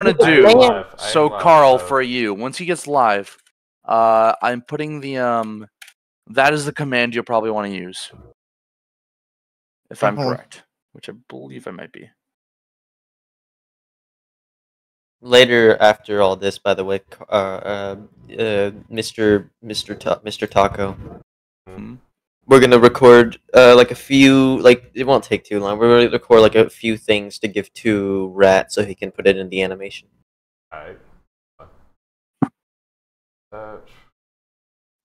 gonna I am do live. I am so live, Carl so- for you. Once he gets live, uh, I'm putting the um, that is the command you'll probably want to use, if I'm Uh-huh. correct, which I believe I might be. Later, after all this, by the way, uh, uh, uh, Mr. Mr. Ta- Mr. Taco, Hmm? We're gonna record uh, like a few. Like it won't take too long. We're gonna record like a few things to give to Rat so he can put it in the animation. Alright. Uh,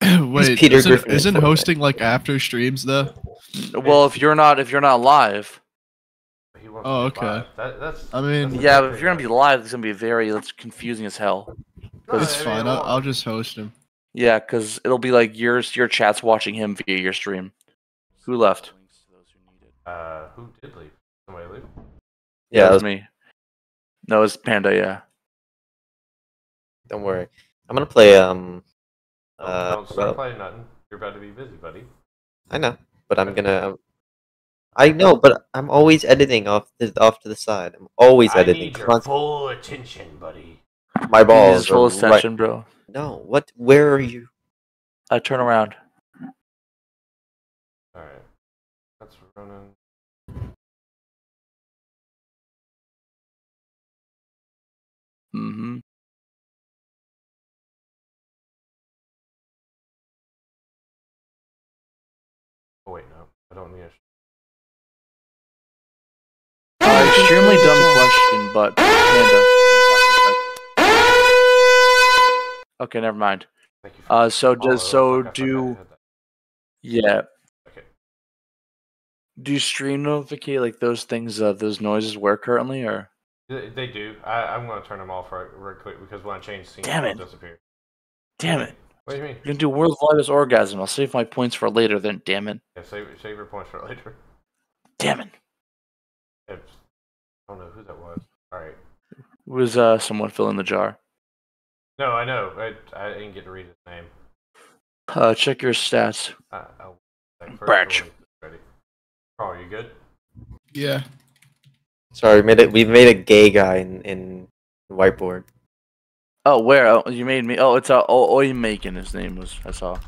Wait, Peter isn't, Griffin isn't hosting like after streams though? Well, if you're not if you're not live, Oh, okay. That, that's, I mean- that's yeah, but if you're gonna be live, it's gonna be very that's confusing as hell. No, It's I mean, fine. I'll, I'll just host him. Yeah, because it'll be like your your chat's watching him via your stream. Who left? Uh, who did leave? Somebody leave? Yeah, it that was was- me. No, it's Panda. Yeah. don't worry. I'm gonna play. Um, Don't, uh, don't start well, playing nothing. You're about to be busy, buddy. I know, but I'm gonna. Um, I know, but I'm always editing off the off to the side. I'm always I editing. need your full attention, buddy. my balls. Balls full are right- bro. No, what? Where are you? I turn around. Alright. That's running. Mm-hmm. Oh, wait, no. I don't need a. Uh, extremely dumb question, but Panda. Okay, never mind. Thank you for Uh, so Oh, does fuck, so do yeah? Okay. Do you stream notificate like those things, uh, those noises work currently, or They, do. I, I'm going to turn them off right, right quick because when I change scenes, Damn it'll disappear. damn it? What do you mean? You can do world's largest orgasm. I'll save my points for later. Then, damn it, Yeah, save, save your points for later. damn it. It's, I don't know who that was. Alright. It was uh someone filling the jar. No, I know. I, I didn't get to read his name. Uh, check your stats. Uh, I'll, Batch. one is Ready. Carl, you good? Yeah. Sorry, we made it. We made a gay guy in in whiteboard. Oh, where? Oh, you made me. Oh, it's uh, oh, Oymaken. His name was. I saw.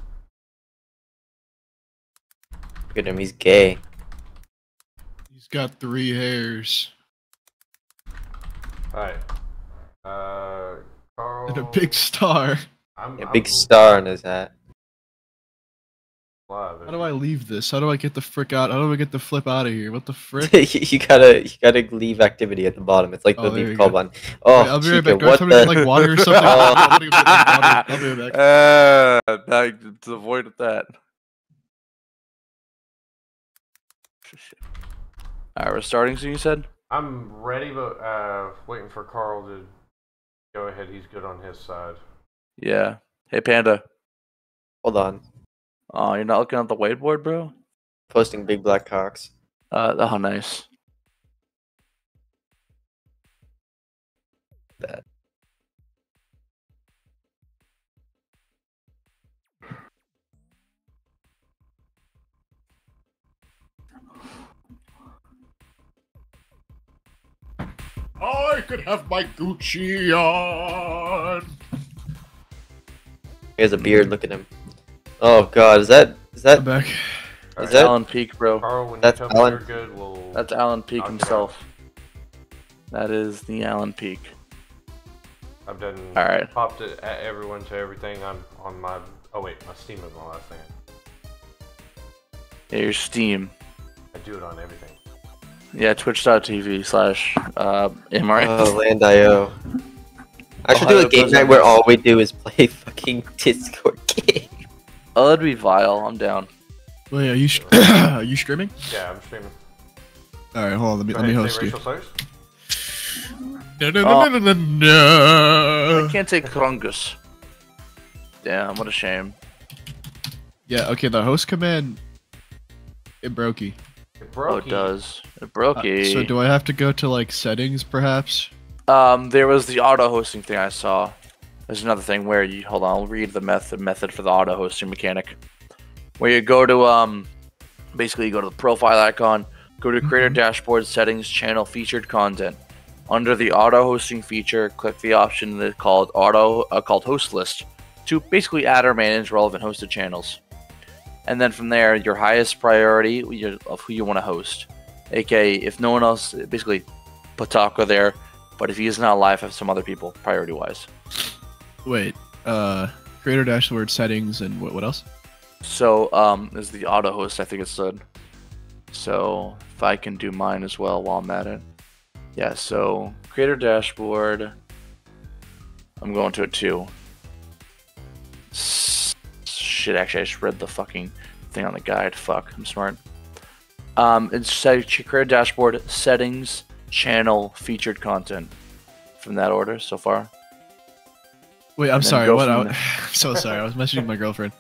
Look at him. He's gay. He's got three hairs Alright. Uh, Carl. and a big star. I'm, A I'm big star on his hat. How do I leave this? How do I get the frick out? How do I get the flip out of here? What the frick? you you gotta you gotta leave activity at the bottom. It's like the Oh, there leave you call go. button. Oh, Wait, I'll be right Chica, back. Do I what have to get, the? like water or something? Oh. I'm gonna go get water. I'll be right back. Uh, now to avoid that. All right, we're starting soon. You said. I'm ready, but uh, waiting for Carl to go ahead. He's good on his side. Yeah. Hey, Panda. Hold on. Oh, you're not looking at the whiteboard, bro. Posting big black cocks. Uh, oh, nice. That. I could have my Gucci on. He has a beard. Look at him. Oh God, is that is I'm that back. Alright, that- Alan Peak, bro. Carl, when That's you tell Alan. me good, we'll. That's Alan Peak I'll himself. That is the Alan Peak. I've done. All right. Popped it at everyone to everything. I'm on my. Oh wait, my Steam is my last thing. Yeah, your Steam. I do it on everything. Yeah, twitch.tv slash uh, MRF. oh Land.io? I should do a game night where all we do is play fucking Discord game. Oh, that'd be vile. I'm down. Wait, are you sh- are you streaming? Yeah, I'm streaming. All right, hold on. Let me let me host you. racial slurs. No, no, Oh. no, no, no, I can't take Krungus. Damn, what a shame. Yeah, okay. The host command it brokey. It Oh, it does. It broke Uh, so do I have to go to like settings, perhaps? Um, there was the auto hosting thing I saw. There's another thing where you hold on. I'll read the method method for the auto hosting mechanic, where you go to um, basically you go to the profile icon, go to creator Mhm. dashboard settings, channel featured content. Under the auto hosting feature, click the option that called auto uh, called host list to basically add or manage relevant hosted channels. And then from there, your highest priority of who you want to host. aka if no one else basically put Taco there, but if he's not alive have some other people priority wise. Wait, uh, creator dashboard settings and what, what else? So um is the auto host I think it said. So if I can do mine as well while I'm at it. Yeah, so creator dashboard. I'm going to it too. S- Shit, actually I just read the fucking thing on the guide. Fuck, I'm smart. Um it's set creator dashboard settings, channel, featured content. From that order so far. Wait, I'm sorry. What? I, I'm so sorry. I was messaging my girlfriend.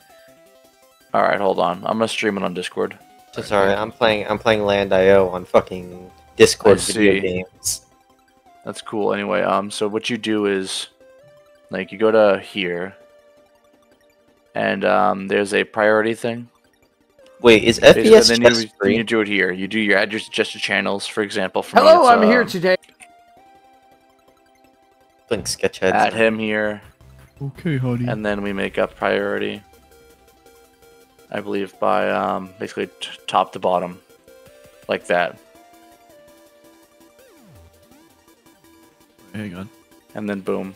Alright, hold on. I'm gonna stream it on Discord. So sorry, I'm playing. I'm playing Land.io on fucking Discord I video see. games. That's cool. Anyway, um, so what you do is, like, you go to here, and um, there's a priority thing. Wait, is Basically, FPS then just you, free? you do it here. You do your add your suggested channels, for example. For Hello, it's, I'm here um, today. Playing Sketchheads. Add him here, Okay, honey. and then we make up priority. I believe by um, basically t- top to bottom, like that, Hang on. and then boom.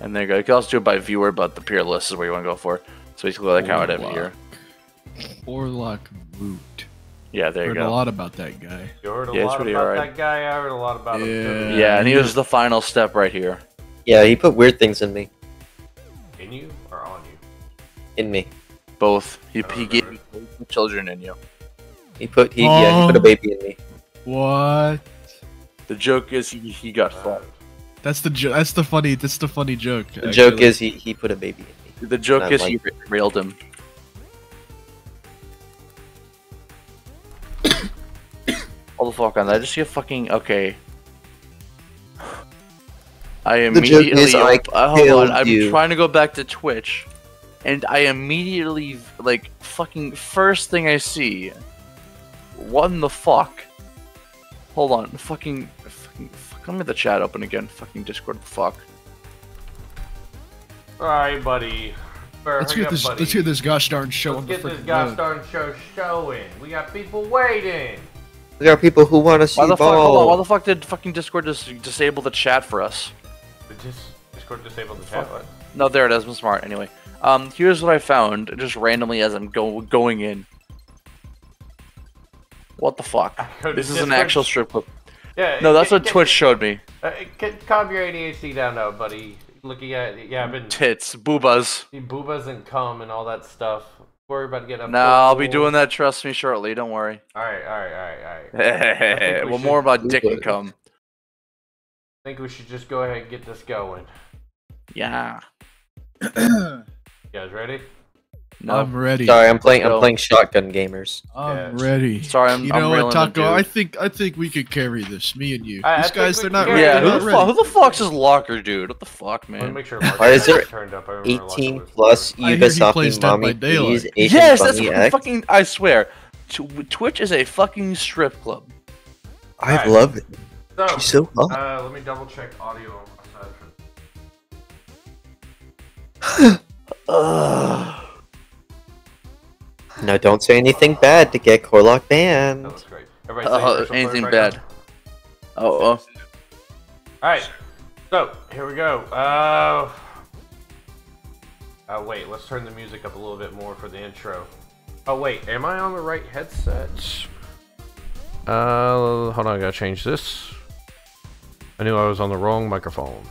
And there you go. You can also do it by viewer, but the peer list is where you want to go for. So basically, like how I did it here. Orlock Moot. Yeah, there you Heard go. a lot about that guy. You heard a Yeah, it's lot pretty about alright. that guy. I heard a lot about him. Yeah. Yeah, and he was the final step right here. Yeah, he put weird things in me. In you or on you? In me. Both. He, I he gave remember. you children in you. He put he yeah he put a baby in me. What? The joke is he, he got fucked. That's the jo- that's the funny that's the funny joke. The joke is he he put a baby in me. The joke is like- he railed him. Hold the fuck on. I just see a fucking okay. I The joke immediately is I op- uh, hold killed on. I'm you. trying to go back to Twitch, and I immediately like fucking first thing I see. What in the fuck? Hold on, fucking, fucking, fuck, let me get the chat open again. Fucking Discord, fuck. Alright, buddy. Better Let's get up, this buddy. let's get this gosh darn show Let's on the get this gosh road. darn show showing. We got people waiting. There are people who want to see Why the fuck? Hold on. Why the fuck did fucking Discord just disable the chat for us? Did dis- Discord disable the chat? What? No, there it is. I'm smart. Anyway, um, here's what I found just randomly as I'm go going in. What the fuck? Go to This is an actual strip club. Yeah. No, that's get- what get- Twitch showed me. Uh, get, calm your ADHD down now, buddy. Looking at yeah, I've been Tits, boobas. boobas and cum and all that stuff. Worry about getting up. No, I'll be doing that. Trust me, shortly. Don't worry. All right, all right, all right, all right. Think we well, more about dick and cum. I think we should just go ahead and get this going. Yeah. You guys ready? No. I'm ready. Sorry, I'm playing. I'm playing shotgun gamers. I'm Yeah. ready. Sorry, I'm- You I'm know what, Taco? I think I think we could carry this. Me and you. I- I These think guys, they're not carry ready. Yeah. They're Who not the, ready. fuck, who the fuck's his locker, dude? What the fuck, Let me man? make sure. Why is there turned up. I remember 18 it was- plus I hear he plays Yugoslavia Dead by mommy Daylight. please Asian Yes, that's bunny what X. fucking. I swear, Tw- Twitch is a fucking strip club. I Alright. love it. So, She's so hot. uh, let me double check audio aside from. Ugh. Now don't say anything bad to get Korlock banned. That looks great. Everybody say Uh, anything break bad? right Oh, oh. All right. So here we go. Uh, uh, wait. Let's turn the music up a little bit more for the intro. Oh wait, am I on the right headset? Uh, hold on. I gotta change this. I knew I was on the wrong microphone.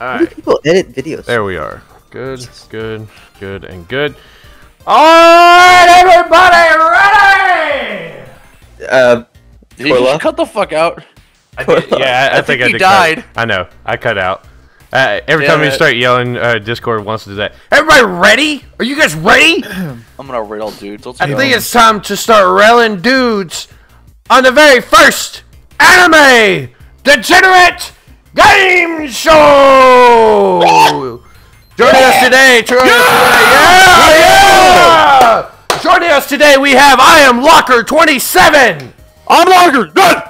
All How do people edit videos? There we are. Good, good, good, and good. Alright, everybody ready? Uh, Did he Corla? just cut the fuck out? I did, yeah, I, I think, think I he did died. Cut. I know, I cut out. Uh, every time Damn you start yelling, uh, Discord wants to do that. Everybody ready? Are you guys ready? I'm gonna rail dudes. Let's I go. think it's time to start railing dudes on the very first anime degenerate game show. Joining us today, joining us today, yeah, yeah. Joining us today, we have I am Locker 27. I'm Locker. Good.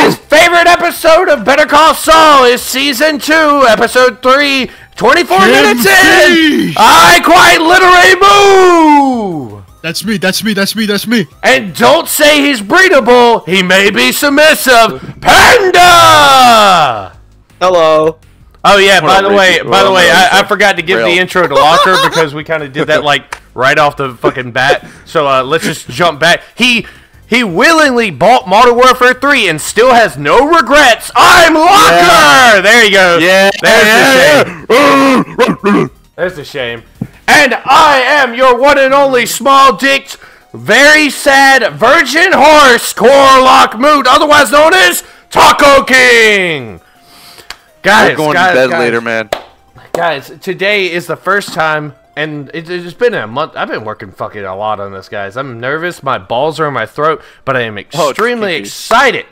His favorite episode of Better Call Saul is season 2, episode 3, 24 minutes in! I quite literally move! That's me. That's me. That's me. That's me. And don't say he's breedable, he may be submissive. Panda! Hello. Oh yeah, by the way, by the way, I, I forgot to give the intro to Locker because we kind of did that like right off the fucking bat. So uh, let's just jump back. He he willingly bought Modern Warfare 3 and still has no regrets. I'm Locker. There you go. Yeah. There's the shame. There's the shame. And I am your one and only small dicked, very sad virgin horse, Korlock Moot, otherwise known as Taco King. Guys, I'm going guys, to bed guys, later, man. Guys, today is the first time, and it, it's been a month. I've been working fucking a lot on this, guys. I'm nervous. My balls are in my throat, but I am Oh, extremely kinky. excited.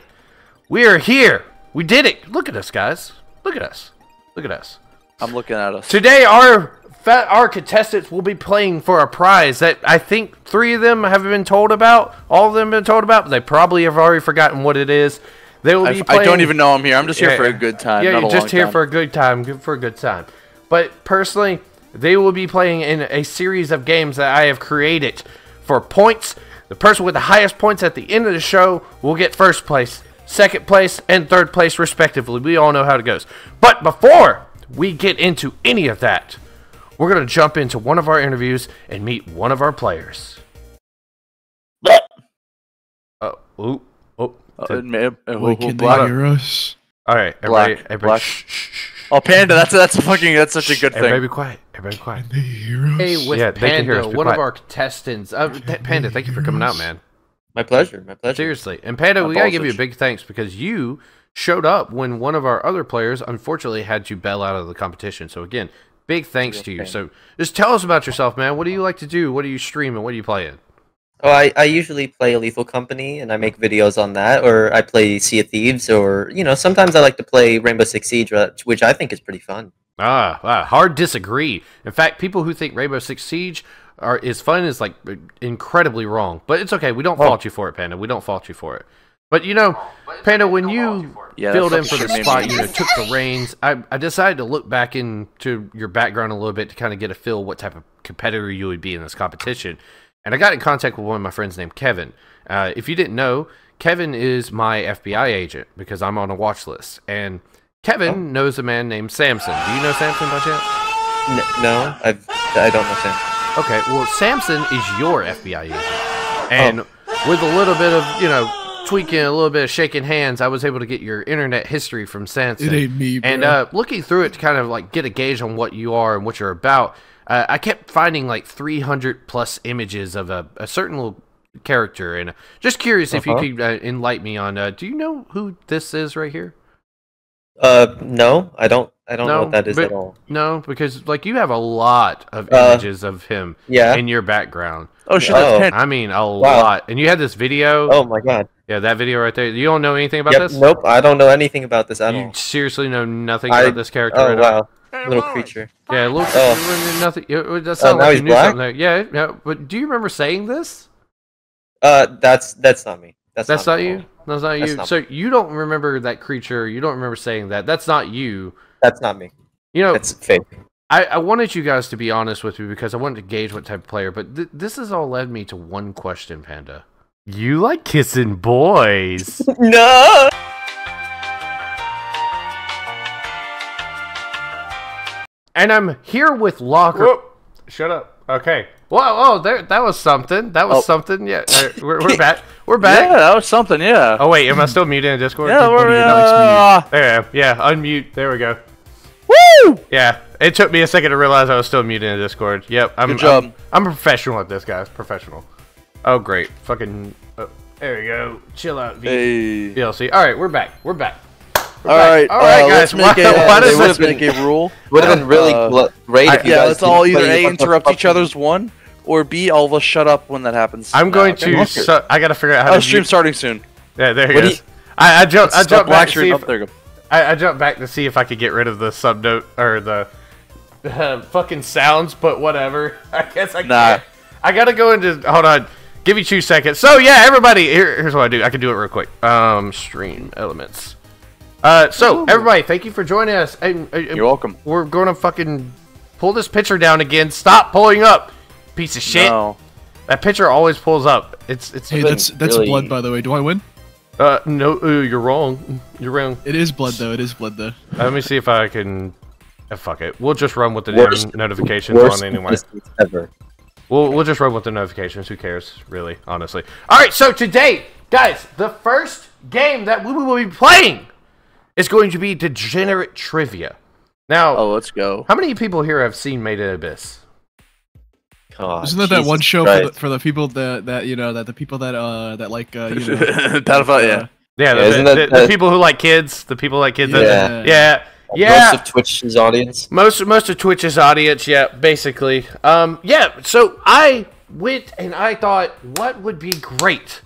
We are here. We did it. Look at us, guys. Look at us. Look at us. I'm looking at us. Today, our our contestants will be playing for a prize that I think three of them have been told about. All of them have been told about, but they probably have already forgotten what it is. They will I, be I playing. don't even know I'm here. I'm just here Yeah, for a good time. Yeah, not you're a just long here time. for a good time. Good for a good time. But personally, they will be playing in a series of games that I have created for points. The person with the highest points at the end of the show will get first place, second place, and third place respectively. We all know how it goes. But before we get into any of that, we're gonna jump into one of our interviews and meet one of our players. Oh, ooh, did- ma- uh, who- Wait, who- can they black- hear us? all right, black, everybody, everybody, black. shh, shh, shh. Oh, Panda, that's that's fucking that's such a good Everybody thing. be quiet. Everybody be quiet. Can they hear us? Hey, with Yeah, they can hear Panda, us. One quiet. of our contestants. Uh, P- Panda, thank you for coming out, man. My pleasure. My pleasure. Seriously. And Panda, My we gotta balls give you a big thanks because you showed up when one of our other players unfortunately had to bail out of the competition. So again, big thanks Real to you. pain. So just tell us about yourself, man. What do you like to do? What do you stream and what do you play in? Oh, I, I usually play Lethal Company and I make videos on that, or I play Sea of Thieves, or you know sometimes I like to play Rainbow Six Siege, which I think is pretty fun. Ah, ah, hard disagree. In fact, people who think Rainbow Six Siege are is fun is like incredibly wrong. But it's okay. We don't fault you for it, Panda. We don't fault you for it. But you know, Panda, when you Yeah, that filled in for the spot, you know, took the reins. I, I decided to look back into your background a little bit to kind of get a feel what type of competitor you would be in this competition. And I got in contact with one of my friends named Kevin. Uh, if you didn't know, Kevin is my FBI agent because I'm on a watch list. And Kevin knows a man named Samson. Do you know Samson by chance? N- no, I've I don't know Sam. Okay, well, Samson is your FBI agent. And with a little bit of, you know, tweaking, a little bit of shaking hands, I was able to get your internet history from Samson. It ain't me, bro. And uh, looking through it to kind of like get a gauge on what you are and what you're about, uh, I kept finding like 300 plus images of a, a certain little character. And uh, just curious if you Uh-huh. could uh, enlighten me on uh, do you know who this is right here? Uh, no, I don't. I don't know No, what that is but- at all. No, because like you have a lot of Uh, images of him Yeah. in your background. Oh shit, Oh. I mean, a lot. And you had this video. Oh my god. Yeah, that video right there. You don't know anything about Yep. this? Nope. I don't know anything about this at You all. seriously know nothing I- about this character Oh at all? Wow. Little creature. Yeah, look, Oh. nothing. It, it does Oh, sound now like he's black? there. Yeah, yeah, but do you remember saying this? Uh, that's that's not me. That's, That's not, not you. That's not That's you. not so you don't remember that creature. You don't remember saying that. That's not you. That's not me. You know, it's fake. I, I wanted you guys to be honest with me because I wanted to gauge what type of player. But th- this has all led me to one question, Panda. You like kissing boys? no. And I'm here with Locker. Shut up. Okay. Whoa, oh, there, that was something. That was Oh. something. Yeah, uh, we're, we're back. We're back. Yeah, that was something. Yeah. Oh wait, am I still muted in Discord? yeah, we're buddy, uh, There I am. Yeah, unmute. There we go. Woo! Yeah, it took me a second to realize I was still muted in Discord. Yep, I'm. Good job. I'm, I'm a professional at this, guys. Professional. Oh great, fucking. Oh, there we go. Chill out, V- Hey. DLC. All right, we're back. We're back. We're All back. right, all right, uh, guys. Let's make why, a, why uh, does let's this? make a rule. Would have been really Uh, gl- great if you yeah, guys let's all either play A interrupt each other's one, or B all of us shut up when that happens. I'm No, going okay. to. Su- I gotta figure out how Oh, to. stream mute- starting soon. Yeah, there he What do goes. I, I jumped. I Stop jumped back to see if, there you go. I, I jumped back to see if I could get rid of the sub note or the uh, fucking sounds, but whatever. I guess I Nah. can't. I gotta go into. Hold on. Give me two seconds. So yeah, everybody, here, here's what I do. I can do it real quick. Um, stream elements. Uh, so everybody, thank you for joining us. And, uh, You're welcome. We're going to fucking pull this picture down again. Stop pulling up, piece of shit. No. That picture always pulls up. It's it's. Hey, that's that's really- blood, by the way. Do I win? Uh, no, uh, you're wrong. You're wrong. It is blood, though. It is blood, though. Let me see if I can. Uh, fuck it. We'll just run with the Worst- damn notifications Worst on anyway. ever. We'll we'll just run with the notifications. Who cares, really? Honestly. All right. So today, guys, the first game that we will be playing is going to be Degenerate Trivia. Now, Oh, let's go. how many people here have seen Made in Abyss? God, Isn't that that one show for the, for the people that that you know that the people that uh that like uh you know Pedophile, yeah. uh, Yeah, the, isn't the, that- the that- people who like kids, the people who like kids. Yeah. that- yeah, yeah. Most of Twitch's audience. Most most of Twitch's audience, yeah, basically. Um, yeah. So I went and I thought, what would be great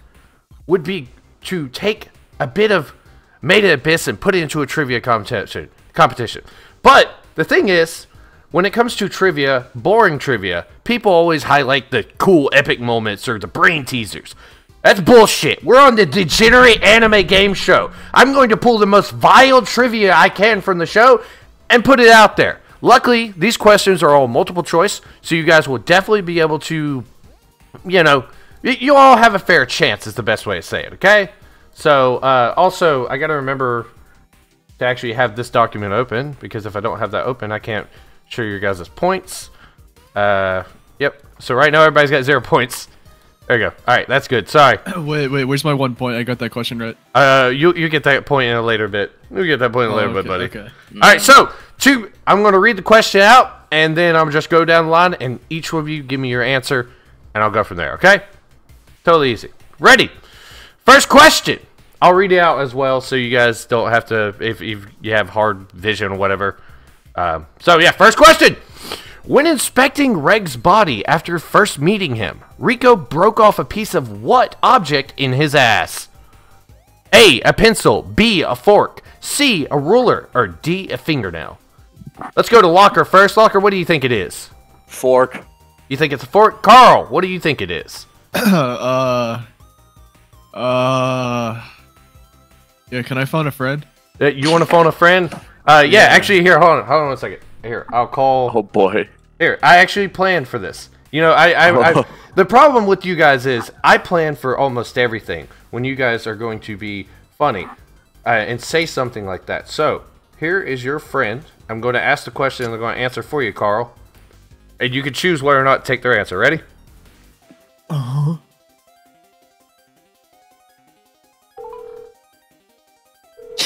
would be to take a bit of Made in Abyss and put it into a trivia competition. Competition. But the thing is, when it comes to trivia, boring trivia, people always highlight the cool epic moments or the brain teasers. That's bullshit. We're on the Degenerate Anime Game Show. I'm going to pull the most vile trivia I can from the show and put it out there. Luckily, these questions are all multiple choice, so you guys will definitely be able to, you know, you all have a fair chance, is the best way to say it, okay? So, uh, also, I gotta remember to actually have this document open, because if I don't have that open, I can't show you guys' points. Uh, yep. So right now, everybody's got zero points. There you go. All right, that's good. Sorry. wait wait where's my one point? I got that question right. Uh, you you get that point in a later bit. You get that point in a Oh, later okay, bit, buddy. okay. All right, so two. I'm going to read the question out, and then I'm just go down the line, and each of you give me your answer, and I'll go from there. Okay? Totally easy. Ready? First question. I'll read it out as well, so you guys don't have to if, if you have hard vision or whatever. Um, so yeah, first question. When inspecting Reg's body after first meeting him, Riko broke off a piece of what object in his ass? A. A pencil. B. A fork. C. A ruler. Or D. A fingernail. Let's go to Locker first. Locker, what do you think it is? Fork. You think it's a fork? Carl, what do you think it is? uh uh yeah. Can I phone a friend? Uh, You want to phone a friend? Uh, yeah, actually, here, hold on, hold on a second. Here, I'll call. Oh boy. Here, I actually planned for this. You know, I, I, I the problem with you guys is I plan for almost everything when you guys are going to be funny uh, and say something like that. So here is your friend. I'm going to ask the question and they're going to answer for you, Carl. And you can choose whether or not to take their answer. Ready?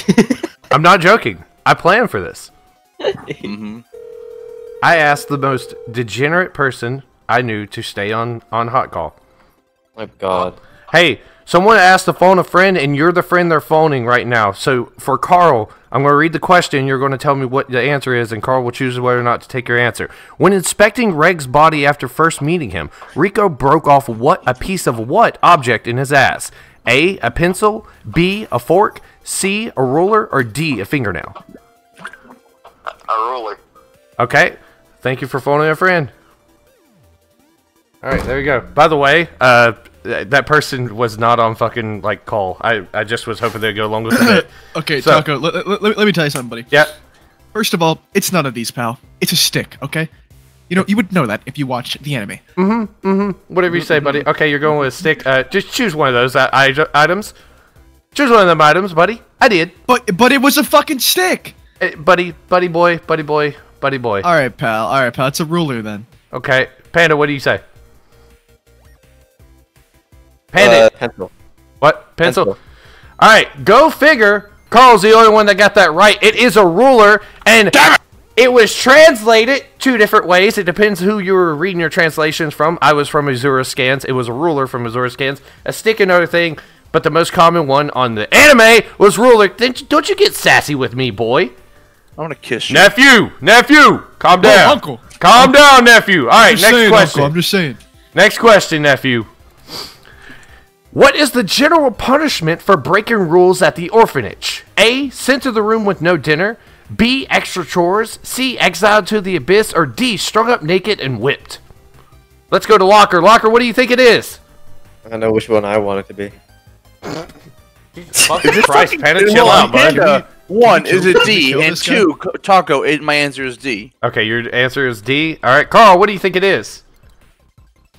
I'm not joking. I planned for this. hmm I asked the most degenerate person I knew to stay on on hot call. My God. Hey, someone asked to phone a friend, and you're the friend they're phoning right now. So for Carl, I'm going to read the question. You're going to tell me what the answer is, and Carl will choose whether or not to take your answer. When inspecting Reg's body after first meeting him, Riko broke off what a piece of what object in his ass? A. A pencil. B. A fork. C. A ruler. Or D. A fingernail. A ruler. Okay. Thank you for phoning a friend. All right, there you go. By the way, uh, th- that person was not on fucking like call. I, I just was hoping they'd go along with it. Okay, So- Taco. Let, let, let, let me tell you something, buddy. yeah. First of all, it's none of these, pal. It's a stick. Okay. You know, you would know that if you watched the anime. Mm-hmm. Mm-hmm. Whatever you say, buddy. Okay, you're going with a stick. Uh, just choose one of those uh, i- items. Choose one of them items, buddy. I did. But but it was a fucking stick. Eh, buddy, buddy boy, buddy boy, buddy boy. All right, pal. All right, pal. It's a ruler then. Okay, Panda, what do you say? Panda, Uh, pencil. what? Pencil? pencil. All right, go figure. Carl's the only one that got that right. It is a ruler, and it was translated two different ways. It depends who you were reading your translations from. I was from Azura Scans. It was a ruler from Azura Scans. A stick, another thing, but the most common one on the anime was ruler. Don't you- Don't you get sassy with me, boy. I want to kiss you. Nephew, nephew, calm oh, down. uncle. Calm down, nephew. All right, next saying, question. Uncle, I'm just saying. Next question, nephew. What is the general punishment for breaking rules at the orphanage? A. Sent to the room with no dinner. B. Extra chores. C. Exiled to the abyss. Or D. Strung up naked and whipped. Let's go to Locker. Locker, what do you think it is? I know which one I want it to be. Fucking Christ, Panda, chill out, bud. Panda, One is kill- a can we D, and two, Taco. It, my answer is D. Okay, your answer is D. All right, Carl, what do you think it is?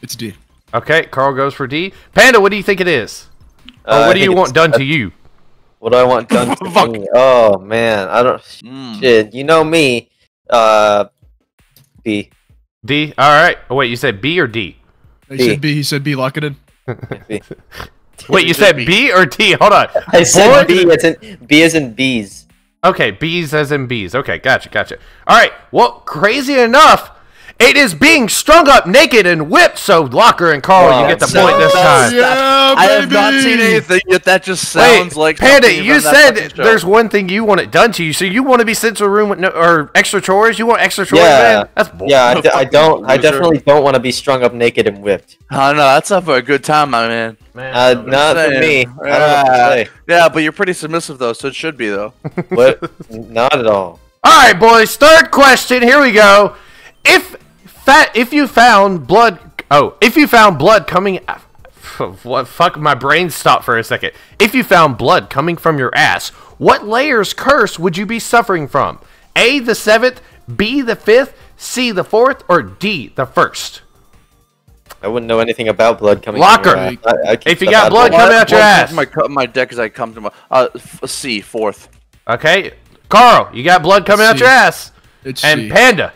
It's D. Okay, Carl goes for D. Panda, what do you think it is? Or Uh, I what do you want done to you? What do I want done to Fuck. me? Oh man, I don't. Mm. Shit, you know me. Uh, B. D. All right. Oh, wait, you said B or D? He B. said B. He said B. Lock it in. B. Wait, you said should B or T? Hold on. I said Boy- B as in B as in bees. Okay, B's as in B's. Okay, gotcha, gotcha. All right. Well, crazy enough, it is being strung up naked and whipped. So Locker and Carl, Wow, you get the so point this time. Yeah, I have not seen anything yet. That just Wait, sounds like Panda, you said there's one thing you want it done to you. So you want to be sent to a room with no or extra chores? You want extra chores, Yeah. man? That's bull. Yeah, I, d- I don't. I definitely don't want to be strung up naked and whipped. I don't know. That's not for a good time, my man. Uh, not for me. I don't know what to Yeah. Yeah, but you're pretty submissive though, so it should be though. What? not at all. All right, boys. Third question. Here we go. If fat, if you found blood, oh, if you found blood coming, what? Fuck, my brain stopped for a second. If you found blood coming from your ass, what layer's curse would you be suffering from? A, the seventh. B, the fifth. C, the fourth. Or D, the first. I wouldn't know anything about blood coming. Locker. From your. I, I If you got out blood my- coming out your Well, ass. My my deck as I come to my uh f- C fourth. Okay, Carl, you got blood coming out your ass. It's And C. Panda.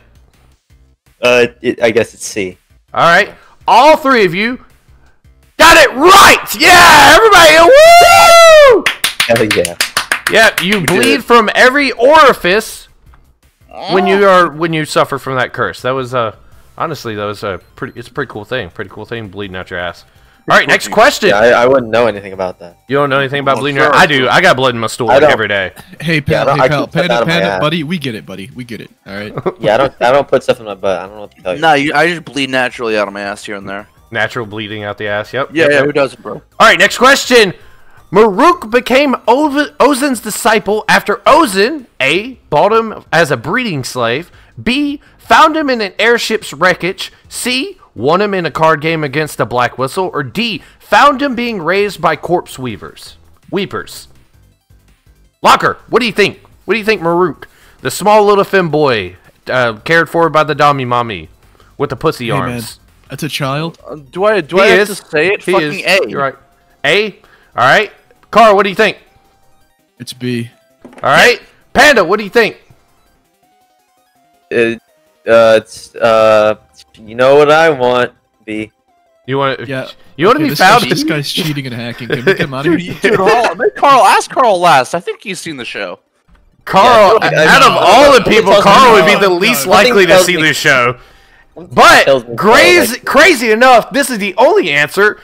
Uh, it, I guess it's C. All right, all three of you got it right. Yeah, everybody. Woo! Hell yeah. Yeah, you bleed from every orifice when you are when you suffer from that curse. That was uh honestly that was a pretty it's a pretty cool thing. Pretty cool thing bleeding out your ass. All right, next question. Yeah, I, I wouldn't know anything about that. You don't know anything about Well, bleeding? sure. I do. I got blood in my stool I like don't- every day. Hey, Yeah, pal, don't- hey, I pal, panda, out of my panda, buddy, we get it, buddy, we get it. All right. Yeah, I don't. I don't put stuff in my butt. I don't know what to tell you. No, you, I just bleed naturally out of my ass here and there. Natural bleeding out the ass. Yep. Yeah, yep, yeah. Who doesn't, bro? All right, next question. Maruk became Ov- Ozen's disciple after Ozen A. bought him as a breeding slave, B. found him in an airship's wreckage, C. won him in a card game against a black whistle, or D. found him being raised by corpse weavers. Weepers. Locker, what do you think? What do you think, Maruk? The small little femboy, uh, cared for by the Dommy Mommy with the pussy Hey, man, arms. that's a child. Uh, do I do He I have is. to say it? He Fucking is. A. You're right. A. All right. Carl, what do you think? It's B. All right. Panda, what do you think? Uh, uh, it's uh, you know what I want. B. You want to? Yeah. You want to be this found? Guy's, this guy's cheating and hacking. Can we get him out of Dude, here? dude, Carl, make Carl, ask Carl last. I think he's seen the show. Carl, Yeah, I- I out of know. all the people, Carl would be the least No, likely to see me- this show. But crazy, crazy enough, this is the only answer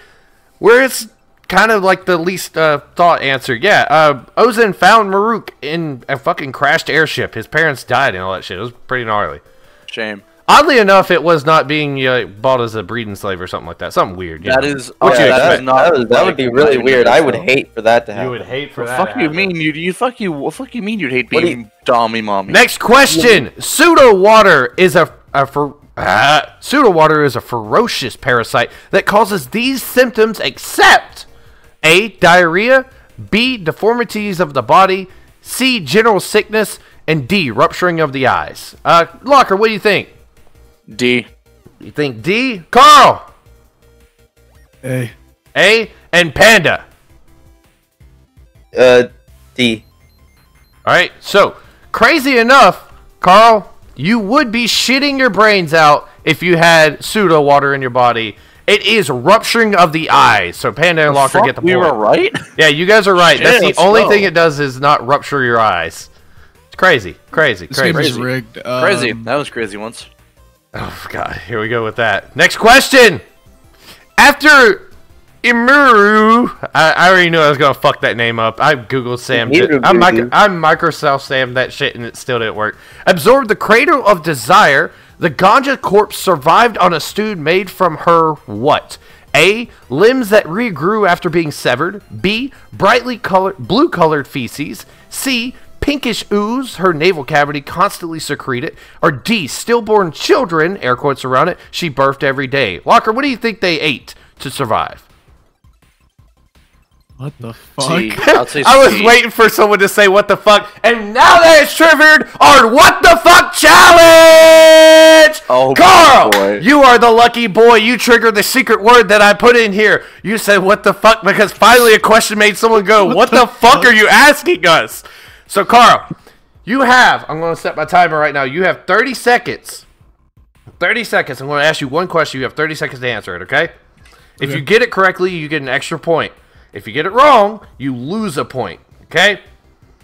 where it's kind of like the least uh, thought answer. Yeah, uh, Ozen found Maruk in a fucking crashed airship. His parents died and all that shit. It was pretty gnarly. Shame. Oddly enough, it was not being uh, bought as a breeding slave or something like that. Something weird. you That know. is. Oh, you that expect? is not. that, was, that would be really weird. I would hate for that to happen. You would hate for What that. fuck to you happen. mean? You you fuck you. What fuck you mean? You'd hate What do being Dommy mommy? Next question. Pseudo water is a, a fer, ah, pseudo water is a ferocious parasite that causes these symptoms except A diarrhea, B deformities of the body, C general sickness, and D rupturing of the eyes. Uh Locker, what do you think? D. You think D? Carl, A. A, and Panda. Uh, D. All right. So, crazy enough, Carl, you would be shitting your brains out if you had pseudo water in your body. It is rupturing of the eyes. So, Panda and Locker get the point. we point. were right. Yeah, you guys are right. Shit, That's the only go. thing it does is not rupture your eyes. It's crazy, crazy, This crazy. game is Crazy. rigged. crazy. Um, That was crazy once. Oh god, here we go with that. Next question. After Imuru, I, I already knew I was gonna fuck that name up. I googled Sam. I'm, I'm Microsoft Sam that shit, and it still didn't work. Absorbed the cradle of desire. The ganja corpse survived on a stew made from her what? A. Limbs that regrew after being severed. B. Brightly colored, blue colored feces. C. Pinkish ooze her navel cavity constantly secreted. Or D. Stillborn children, air quotes around it, she birthed every day. Locker, what do you think they ate to survive? What the fuck? C. I'll say I was C. waiting for someone to say what the fuck, and now that it's triggered on what the fuck challenge. Oh, Carl, boy. you are the lucky boy. You triggered the secret word that I put in here. You said what the fuck because finally a question made someone go, "What, the, fuck, are you asking us?" So, Carl, you have. I'm going to set my timer right now. You have 30 seconds. 30 seconds. I'm going to ask you one question. You have 30 seconds to answer it. Okay? If you get it correctly, you get an extra point. If you get it wrong, you lose a point. Okay?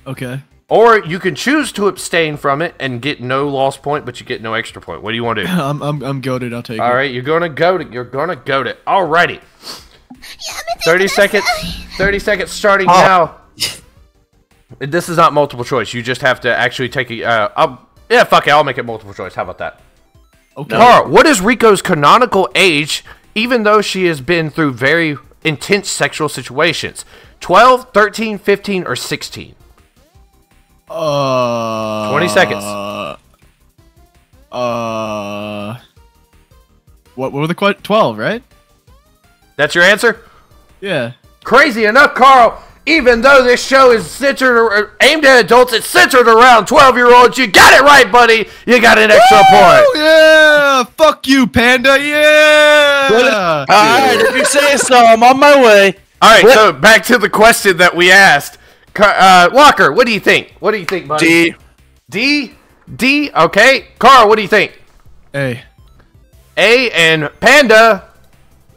Okay. Or you can choose to abstain from it and get no lost point, but you get no extra point. What do you want to do? I'm I'm I'm goaded. I'll take All it. All right, you're gonna go to you're gonna go to alrighty. Thirty seconds. Thirty seconds starting oh. now. This is not multiple choice. You just have to actually take a. Uh, I'll, yeah, fuck it. I'll make it multiple choice. How about that? Okay. Carl, what is Riko's canonical age, even though she has been through very intense sexual situations? 12, 13, 15, or 16? Uh. 20 seconds. Uh. What? What were the que- twelve? Right? That's your answer? Yeah. Crazy enough, Carl. Even though this show is centered aimed at adults, it's centered around 12 year olds. You got it right, buddy. You got an extra Oh point. yeah! Fuck you, panda! Yeah! All right, if you say so, I'm on my way. All right, so back to the question that we asked. Uh, Walker, what do you think? What do you think, buddy? D. D? D? Okay. Carl, what do you think? A. A and Panda.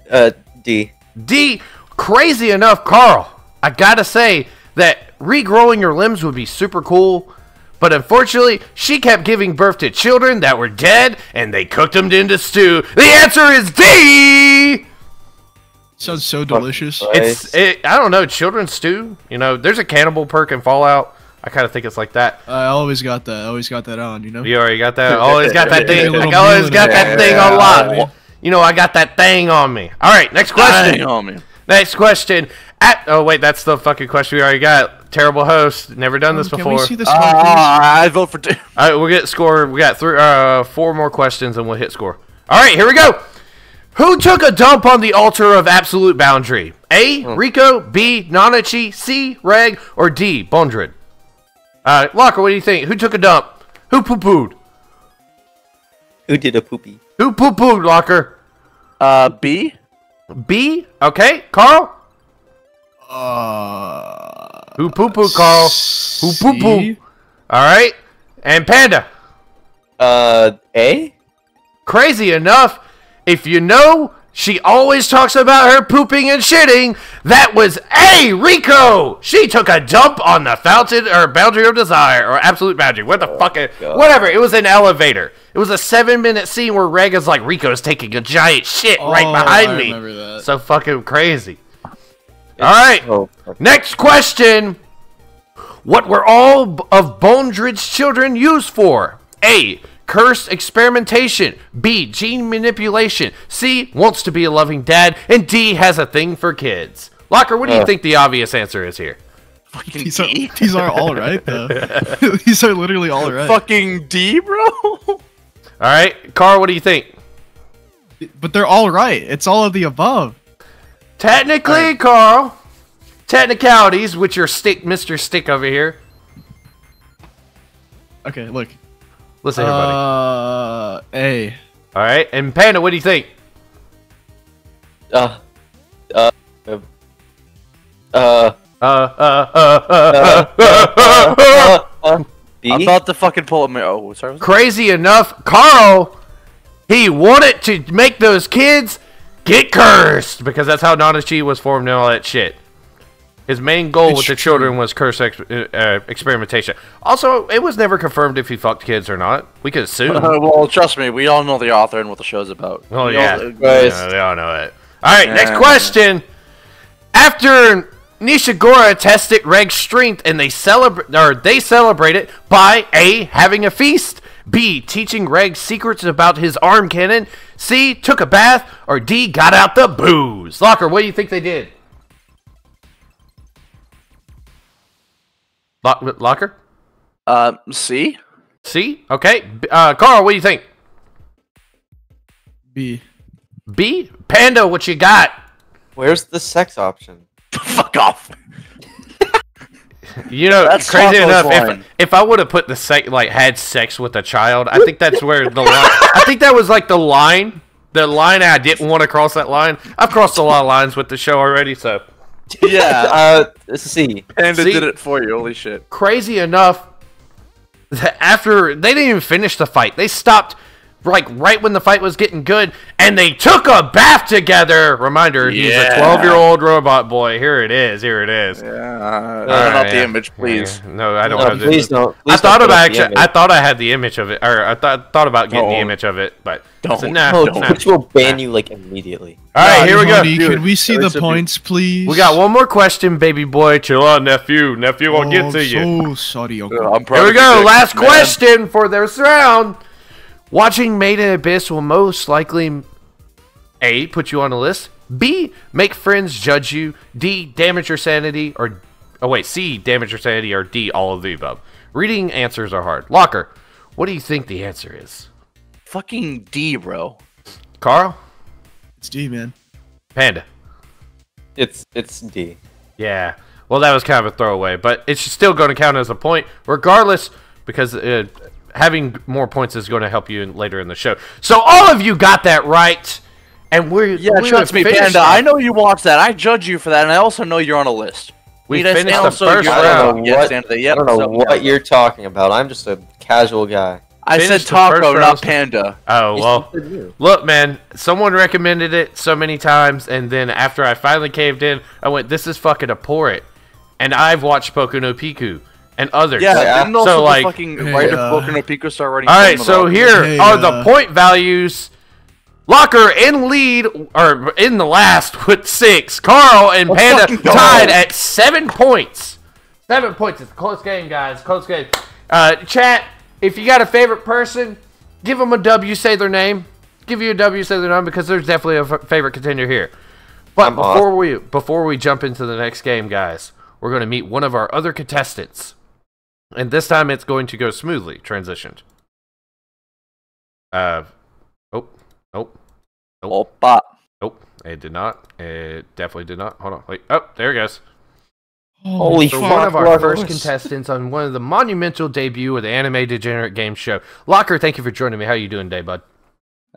Uh, D. D. Crazy enough, Carl. I gotta say that regrowing your limbs would be super cool, but unfortunately, she kept giving birth to children that were dead, and they cooked them into stew. The answer is D. Sounds so delicious. It's it, I don't know children's stew. You know, there's a cannibal perk in Fallout. I kind of think it's like that. I always got that. I always got that on. You know. You already got that. Oh, always got that thing. Little I always oh, got that thing on lock. You know, I got that thing on me. All right, next question. Dang on me. Next question. At oh wait, that's the fucking question we already got. Terrible host. Never done this Can before. we see this? Uh, one. I vote for two. All right, we'll get score. We got three, uh, four more questions, and we'll hit score. All right, here we go. Who took a dump on the altar of absolute boundary? A. Riko. B. Nanachi. C. Reg. Or D. Bondrewd. Uh, Locker, what do you think? Who took a dump? Who poo pooed? Who did a poopy? Who poo pooed, Locker? Uh, B. B. Okay, Carl. Uh. Who poo poo, Carl? Who poo poo? All right, and Panda. Uh, A? Crazy enough, if you know, she always talks about her pooping and shitting. That was A. Riko. She took a dump on the fountain or boundary of desire or absolute boundary. What the fuck? it- Whatever. It was an elevator. It was a seven-minute scene where Reg is like, Riko's taking a giant shit oh, right Oh, behind I me. that. So fucking crazy. All right. Oh, Next question. What were all of Bondrid's children used for? A. Cursed experimentation. B. Gene manipulation. C. Wants to be a loving dad. And D. Has a thing for kids. Locker, what do you Uh. think the obvious answer is here? Fucking These are these are all right though. these are literally all right. Fucking D, bro. All right. Carl, what do you think? But they're all right. It's all of the above. Technically, Carl. Technicalities, with your stick, Mr. Stick over here. Okay, look. Listen here, buddy. Uh, A. All right. And Panda, what do you think? uh, uh, uh, uh, Uh, uh, uh, uh, uh, uh, uh, uh. uh, B? I'm about to fucking pull up my. Oh, sorry. was that- crazy enough, Carl, he wanted to make those kids get cursed because that's how Nanachi was formed and all that shit. His main goal It's with the true. children was curse ex- uh, experimentation. Also, it was never confirmed if he fucked kids or not. We could assume. Uh, well, trust me, we all know the author and what the show's about. oh We yeah, all- Guys. Yeah, they all know it. All right, next question. After Nishigora tested Reg's strength, and they celebrate or they celebrate it by a having a feast, b teaching Reg secrets about his arm cannon, c took a bath, or d got out the booze. Locker, what do you think they did? Lock- Locker, Uh, C. c okay. Uh, Carl, what do you think? B. B Panda, what you got? Where's the sex option? Fuck off. You know, That's crazy enough, if, if I would have put the sex, like had sex with a child, I think that's where the line. I think that was like the line, the line I didn't want to cross that line. I've crossed a lot of lines with the show already, so Yeah. Uh, let's see. Panda See? did it for you. Holy shit. crazy enough after they didn't even finish the fight, they stopped like right when the fight was getting good, and they took a bath together. Reminder: he's a twelve-year-old robot boy. Here it is. Here it is. Yeah. Uh, All turn off right, the yeah. image, please. Yeah, No, I don't No, have the please don't. I thought don't about actually. image. I thought I had the image of it, or I thought thought about getting the Don't. image of it, but Don't. So, nah, No, nah. Twitch will ban you like immediately. All right, Naughty here we go. honey, Dude, Can we see that the should be- points, please? We got one more question, baby boy. Chill out, nephew. Nephew I'll oh, get to you. So sorry, Uh, Oko. I'm proud Here we go. Last man. question for this round. Watching Made in Abyss will most likely A. Put you on a list. B. Make friends judge you. D. Damage your sanity. Or oh wait, C. Damage your sanity. Or D. All of the above. Reading answers are hard. Locker, what do you think the answer is? Fucking D, bro. Carl, It's D, man. Panda. It's it's D. Yeah. Well, that was kind of a throwaway, but it's still going to count as a point, regardless, because uh, having more points is going to help you in, later in the show. So all of you got that right, and we're Yeah, we trust me, Panda. it. I know you watched that. I judge you for that, and I also know you're on a list. We Yes, finished the first you're- I don't round. know Yes, what. Panda, I don't know so- what you're talking about. I'm just a casual guy. I said Finished the first Taco, not Panda. Oh well, You said you. look, man. Someone recommended it so many times, and then after I finally caved in, I went, "This is fucking a pour it." And I've watched Poku no Piku and others. Yeah, Yeah. didn't also So, the like- fucking Hey, writer uh, Poker no Pico start writing All right, so here Hey, are the uh, point values. Locker in lead, or in the last with six. Carl and Panda fucking go. tied at seven points. Seven points. It's a close game, guys. Close game. Uh, chat, if you got a favorite person, give them a W, say their name. Give you a W, say their name, because there's definitely a f- favorite contender here. But I'm before we before we jump into the next game, guys, we're going to meet one of our other contestants, and this time it's going to go smoothly. Transitioned. Uh, oh, oh, oh, Opa. Nope, it did not. It definitely did not. Hold on. Wait. Oh, there it goes. Holy So fuck, one of our Locker. first contestants on one of the monumental debut of the Anime Degenerate Game Show. Locker, thank you for joining me. How you doing today, bud?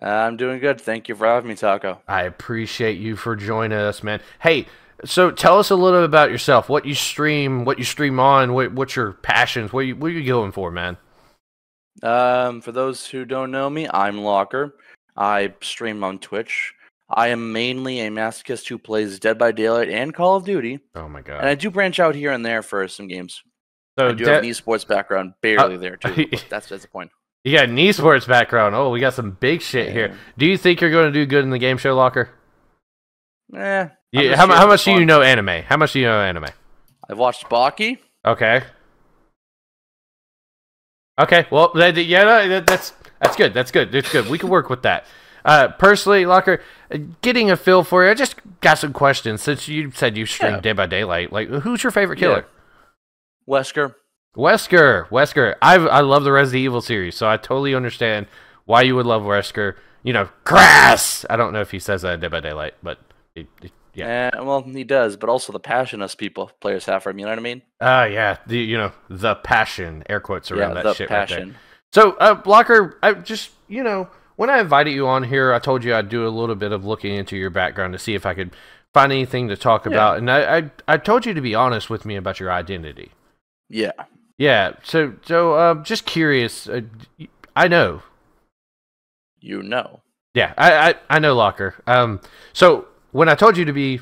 I'm doing good. Thank you for having me, Taco. I appreciate you for joining us, man. Hey, so tell us a little bit about yourself. What you stream, what you stream on, what, what's your passions, what you what are you going for, man? Um, for those who don't know me, I'm Locker. I stream on Twitch. I am mainly a masochist who plays Dead by Daylight and Call of Duty, Oh my god! and I do branch out here and there for some games. So I do have an esports background, barely there too. that's that's the point. you got an esports background. Oh, we got some big shit here. Do you think you're going to do good in the game show, Locker? Eh, Yeah, how, how much do you know anime? How much do you know anime? I've watched Baki. Okay. Okay. Well, that, that- yeah, no, that, that's that's good. That's good. That's good. We can work with that. Uh, personally, Locker, uh, getting a feel for you, I just got some questions since you said you stream Yeah. Day by Daylight. Like, who's your favorite Yeah. killer? Wesker. Wesker. Wesker. I I love the Resident Evil series, so I totally understand why you would love Wesker. You know, crass. I don't know if he says that in Day by Daylight, but it, it- yeah. Yeah. well, he does, but also the passion us people players have for him. You know what I mean? Ah, yeah. The you know the passion air quotes around yeah, that the shit right passion. So, uh, Blocker, I just, you know, when I invited you on here, I told you I'd do a little bit of looking into your background to see if I could find anything to talk Yeah. about. And I, I, I told you to be honest with me about your identity. yeah. Yeah. So, so, uh, just curious. Uh, I know. You know. Yeah, I, I, I know Locker. Um, so when I told you to be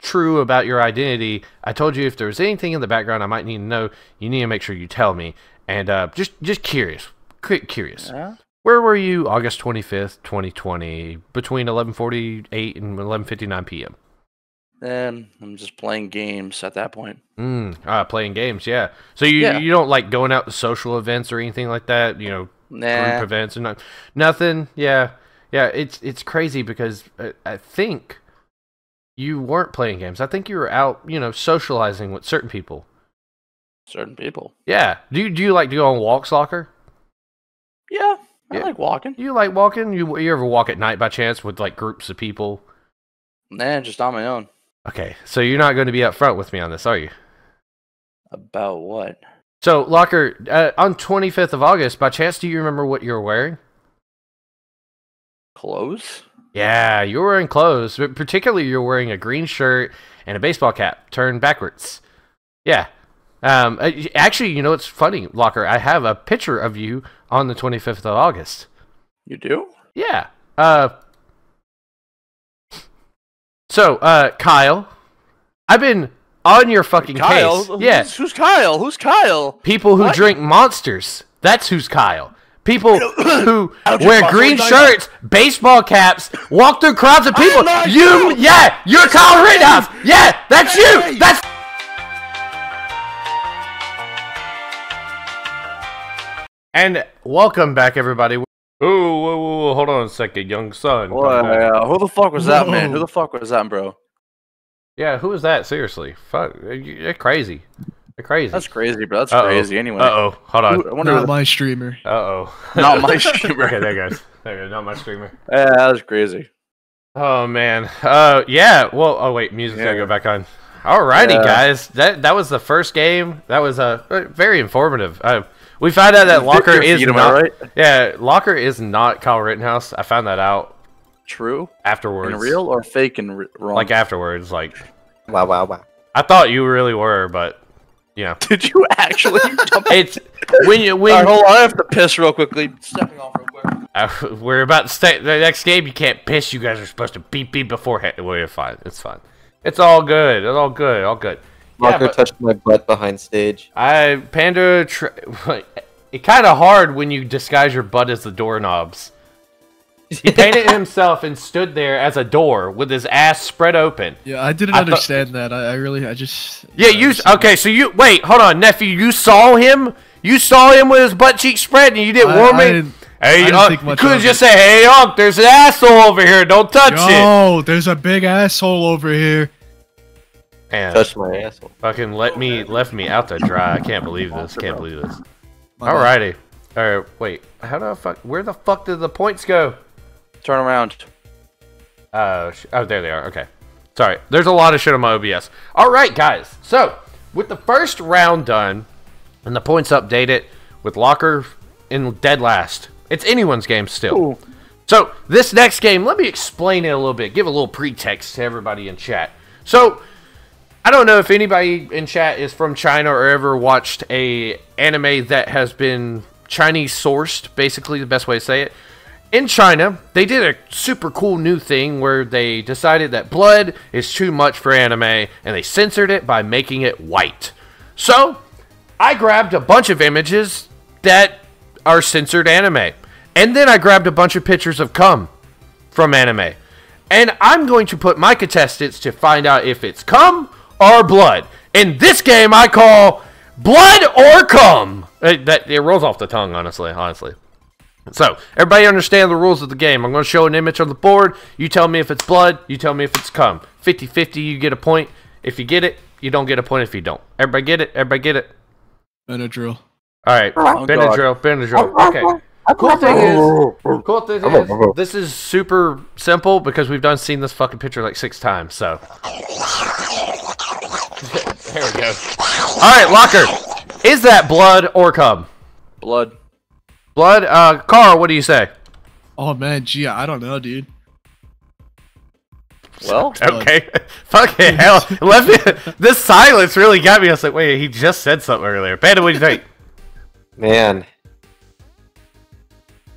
true about your identity, I told you if there was anything in the background I might need to know, you need to make sure you tell me. And uh, just, just curious, quick curious. Yeah. Where were you August 25th, 2020, between 11:48 and 11:59 p.m.? Then I'm just playing games at that point. Mm, uh, playing games, yeah. So you Yeah. you don't like going out to social events or anything like that, you know, Nah. group events and not, nothing. Yeah, yeah. It's it's crazy because I, I think you weren't playing games. I think you were out, you know, socializing with certain people. Certain people. Yeah. Do you do you like to go on walks, Locker? Yeah. I Yeah. like walking. You like walking? You you ever walk at night by chance with like groups of people? Nah, just on my own. Okay, so you're not going to be upfront with me on this, are you? About what? So, Locker, uh, on 25th of August, by chance, do you remember what you were wearing? Clothes? Yeah, you were wearing clothes, but particularly you're wearing a green shirt and a baseball cap turned backwards. Yeah. Um, actually, you know what's funny, Locker? I have a picture of you on the 25th of August. You do? Yeah. Uh. So, uh, Kyle, I've been on your fucking Kyle? case. Yeah. Who's, who's Kyle? Who's Kyle? People who What? drink monsters. That's who's Kyle. People who wear green Monsters, I know. shirts, baseball caps, walk through crowds of people. You, you. yeah, you're Kyle Rittenhouse. Yeah, that's you. That's. And welcome back, everybody. Oh, whoa, whoa, whoa, hold on a second, young son. Calm What? down. Uh, who the fuck was that, man? Who the fuck was that, bro? Yeah, who was that? Seriously, fuck, you're crazy. You're crazy. That's crazy, bro. That's Uh-oh. crazy. Anyway, Uh oh, hold on. Who- I wonder. Not my streamer. Uh oh. Not my streamer. okay, there goes. There goes. Not my streamer. yeah, that was crazy. Oh man. Uh yeah. Well. Oh wait. Music's Yeah. gotta go back on. Alrighty, Yeah. guys. That that was the first game. That was uh, very informative. Uh, we found out that Locker is feed, not. right? Yeah, Locker is not Kyle Rittenhouse. I found that out True afterwards. and real or fake and wrong? Like afterwards. Like Wow, wow, wow. I thought you really were, but you know, Did you actually? it's when you All when right, hold on. I have to piss real quickly. Stepping off real quick. Uh, we're about to start the next game. You can't piss. You guys are supposed to beep beep beforehand. Well, you're fine. It's fine. It's all good. It's all good. All good. Yeah, touched my butt behind stage. I Panda. Tr- it kind of hard when you disguise your butt as the doorknobs. He painted himself and stood there as a door with his ass spread open. Yeah, I didn't I thought- understand that. I, I really, I just. Yeah, I you just- okay? So you wait. Hold on, nephew. You saw him. You saw him with his butt cheek spread, and you didn't I- warn I me. didn't- hey, I didn't uh, think you much could have just it. said, "Hey, Unc, there's an asshole over here. Don't touch it." Yo, there's a big asshole over here. Man, Touch my asshole. fucking let me left me out to dry. I can't believe this. Can't believe this. Alrighty. Alright, wait. How do I fuck? Where the fuck did the points go? Turn around. Uh, sh- oh, there they are. Okay. Sorry. There's a lot of shit on my OBS. All right, guys. So, with the first round done and the points updated with Locker in dead last, it's anyone's game still. So, this next game, let me explain it a little bit. Give a little pretext to everybody in chat. So, I don't know if anybody in chat is from China or ever watched a anime that has been Chinese sourced, basically the best way to say it. In China, they did a super cool new thing where they decided that blood is too much for anime and they censored it by making it white. So, I grabbed a bunch of images that are censored anime. And then I grabbed a bunch of pictures of cum from anime. And I'm going to put my contestants to find out if it's cum or blood. In this game, I call blood or cum. It, that, it rolls off the tongue, honestly. Honestly. So, everybody understand the rules of the game. I'm going to show an image on the board. You tell me if it's blood. You tell me if it's cum. 50 50, you get a point. If you get it, you don't get a point if you don't. Everybody get it? Everybody get it? Benadryl. All right, God. Benadryl, Benadryl. Okay. Cool thing is, cool thing is, this is super simple because we've done seen this fucking picture like six times. So there we go. All right, Locker, is that blood or cum? Blood. Blood. Uh, Carl, what do you say? Oh man, gee, I don't know, dude. Well, Okay. Fucking hell. Let me, this silence really got me. I was like, wait, he just said something earlier. Panda, what do you think? Man.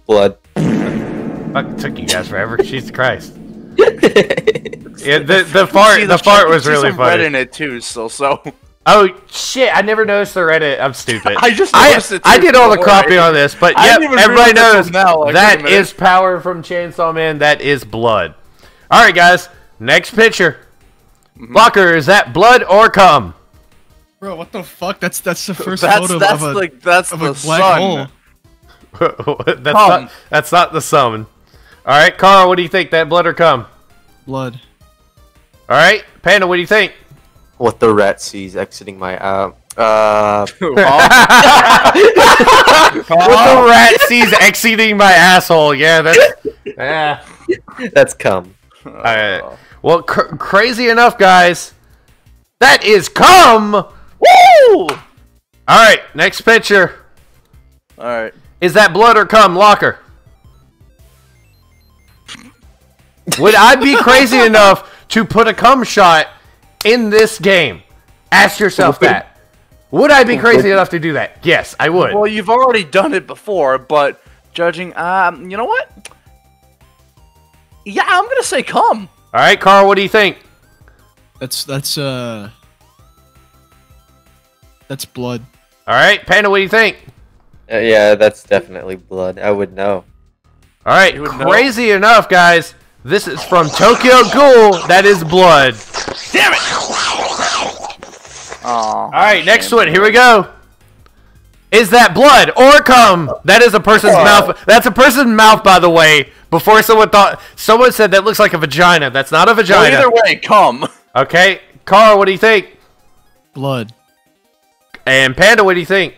Blood. Fuck, it took you guys forever. Jesus Christ. Yeah, the the fart see the fart you was see really some red funny. in it too. So so. Oh shit! I never noticed the Reddit. I'm stupid. I just I, it I did all the don't cropping on this, but I yep, everybody knows until now, like, that wait a minute. is power from Chainsaw Man. That is blood. All right, guys. Next picture. Mm-hmm. Blocker, is that blood or cum? Bro, what the fuck? That's that's the first That's photo that's of a like that's of the a black sun. hole. that's Cum. not that's not the summon. All right, Carl, what do you think? That blood or cum? Blood. All right, Panda, what do you think? What the rat sees exiting my uh uh What the rat sees exiting my asshole? Yeah, that's. yeah. that's cum. Alright. Well, cr- crazy enough, guys. That is cum. All Woo! right, next picture. All right. Is that blood or cum, Locker? Would I be crazy enough to put a cum shot in this game? Ask yourself that. Would I be crazy enough to do that? Yes, I would. Well, you've already done it before, but judging, um, you know what? Yeah, I'm gonna say come. All right, Carl, what do you think? That's that's uh. That's blood. All right, Panda, what do you think? Uh, yeah, that's definitely blood. I would know. All right, You would know. crazy enough, guys. This is from Tokyo Ghoul. That is blood. Damn it! Oh. All right, next one. Here we go. Is that blood or cum? That is a person's mouth. That's a person's mouth, by the way. Before someone thought, someone said that looks like a vagina. That's not a Well, vagina. either way, come. Okay, Carl, what do you think? Blood. And Panda, what do you think?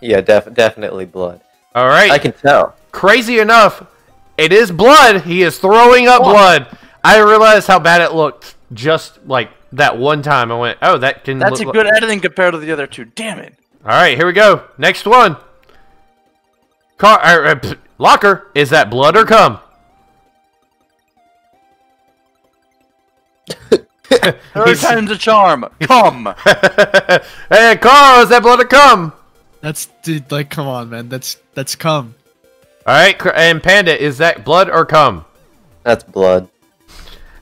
Yeah, def- definitely blood. All right. I can tell. Crazy enough, it is blood. He is throwing up blood. I realized how bad it looked just like that one time. I went, oh, that can. That's a look good editing compared to the other two. Damn it. All right, here we go. Next one. Car, uh, uh, pff, locker. Is that blood or cum? Third time's a charm. Come. hey, Carl, is that blood or cum? That's dude, like, come on, man. That's that's cum. All right, and Panda, is that blood or cum? That's blood.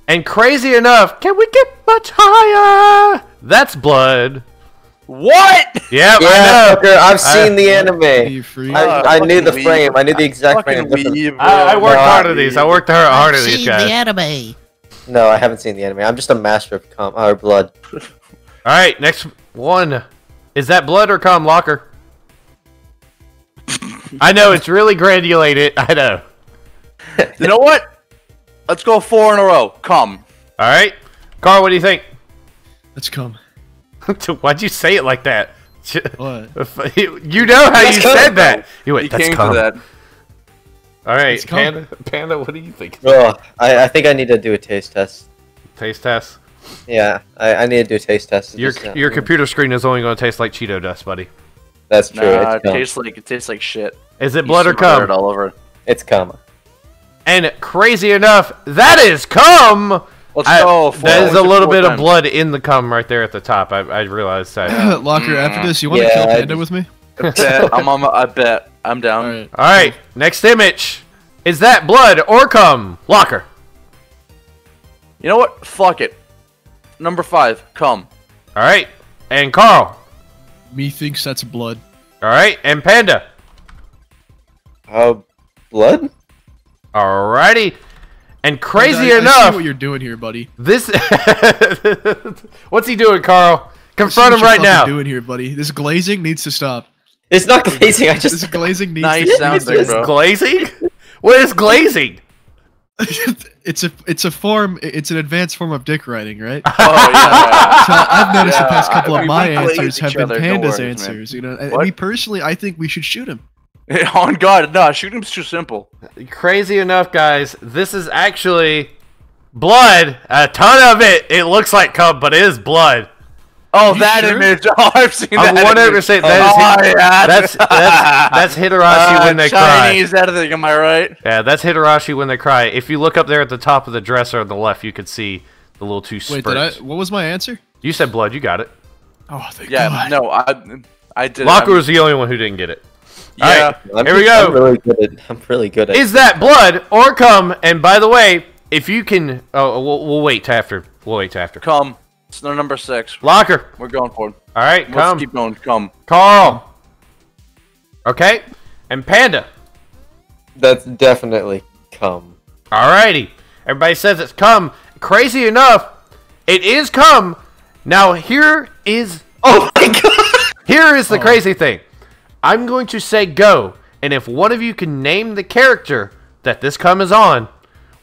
And crazy enough, can we get much higher? That's blood. what? Yep, Yeah, I know. fucker, I've I- seen the Are anime. you free? I, I knew the fucking frame. I knew the exact frame. Fucking weeb, I, I worked No, hard I- on these. I worked hard, hard on these Seen guys. the anime. No, I haven't seen the anime. I'm just a master of com- or blood. All right, next one. Is that blood or cum, Locker? I know it's really granulated. I know. You know what? Let's go four in a row. Come. All right, Carl, what do you think? Let's come. Why'd you say it like that? What? You know how That's you cum. said that. You went. He That's came cum. to that. All right, It's. Panda. Panda, what do you think? Oh, I, I think I need to do a taste test. Taste test. Yeah, I, I need to do a taste test. Your your computer screen is only going to taste like Cheeto dust, buddy. That's true. Nah, it tastes like it tastes like shit. Is it blood or smear it cum? all over. It's cum. And crazy enough, that is cum. Let's I- go. Four, that is a little four bit of blood in the cum right there at the top. I, I realized that. Locker, after mm. this, you want to Yeah, kill Panda with me? I bet. I'm on. my- I bet. I'm down. All right. All right, next image. Is that blood or cum? Locker. You know what? Fuck it. Number five. Come. All right, and Carl. Me thinks that's blood. All right, and Panda. Oh, blood? Alrighty. And crazy I, I see enough, what you're doing here, buddy. this. What's he doing, Carl? Confront him you're right fucking now. Doing here, buddy. This glazing needs to stop. It's not glazing. I just This just. glazing needs Nice to sound stop. thing, bro. Glazing? What is glazing? it's a it's a form. It's an advanced form of dick writing, right? Oh yeah. So I've noticed the past couple we- of my we glaze answers have been other, no Panda's worries, man. answers. You know, and What? me personally, I think we should shoot him. On God, no. Shooting's too simple. Crazy enough, guys. This is actually blood. A ton of it. It looks like cum, but it is blood. Oh, You that sure? image. Oh, I've seen I'm that. 100 image. percent. Oh, That is yeah. that's that's that's Higurashi Uh, when they cry. Chinese editing. Am I right? Yeah, that's Higurashi when they cry. If you look up there at the top of the dresser on the left, you could see the little two Wait, did I? What was my answer? You said blood. You got it. Oh, thank Yeah. God. No, I. I did. Locker I'm- was the only one who didn't get it. Yeah. Alright, Here we go. I'm really good at. I'm really good at. Is that blood or cum? And by the way, if you can, oh, we'll, we'll wait to after. We'll wait to after. Come. It's the number six. Locker. We're going for it. All right, Let's come. keep going. Come. Carl. Okay, and Panda. That's definitely cum. Alrighty. Everybody says it's come. Crazy enough, it is come. Now here is Oh my god! here is the oh. crazy thing. I'm going to say go, and if one of you can name the character that this cum is on,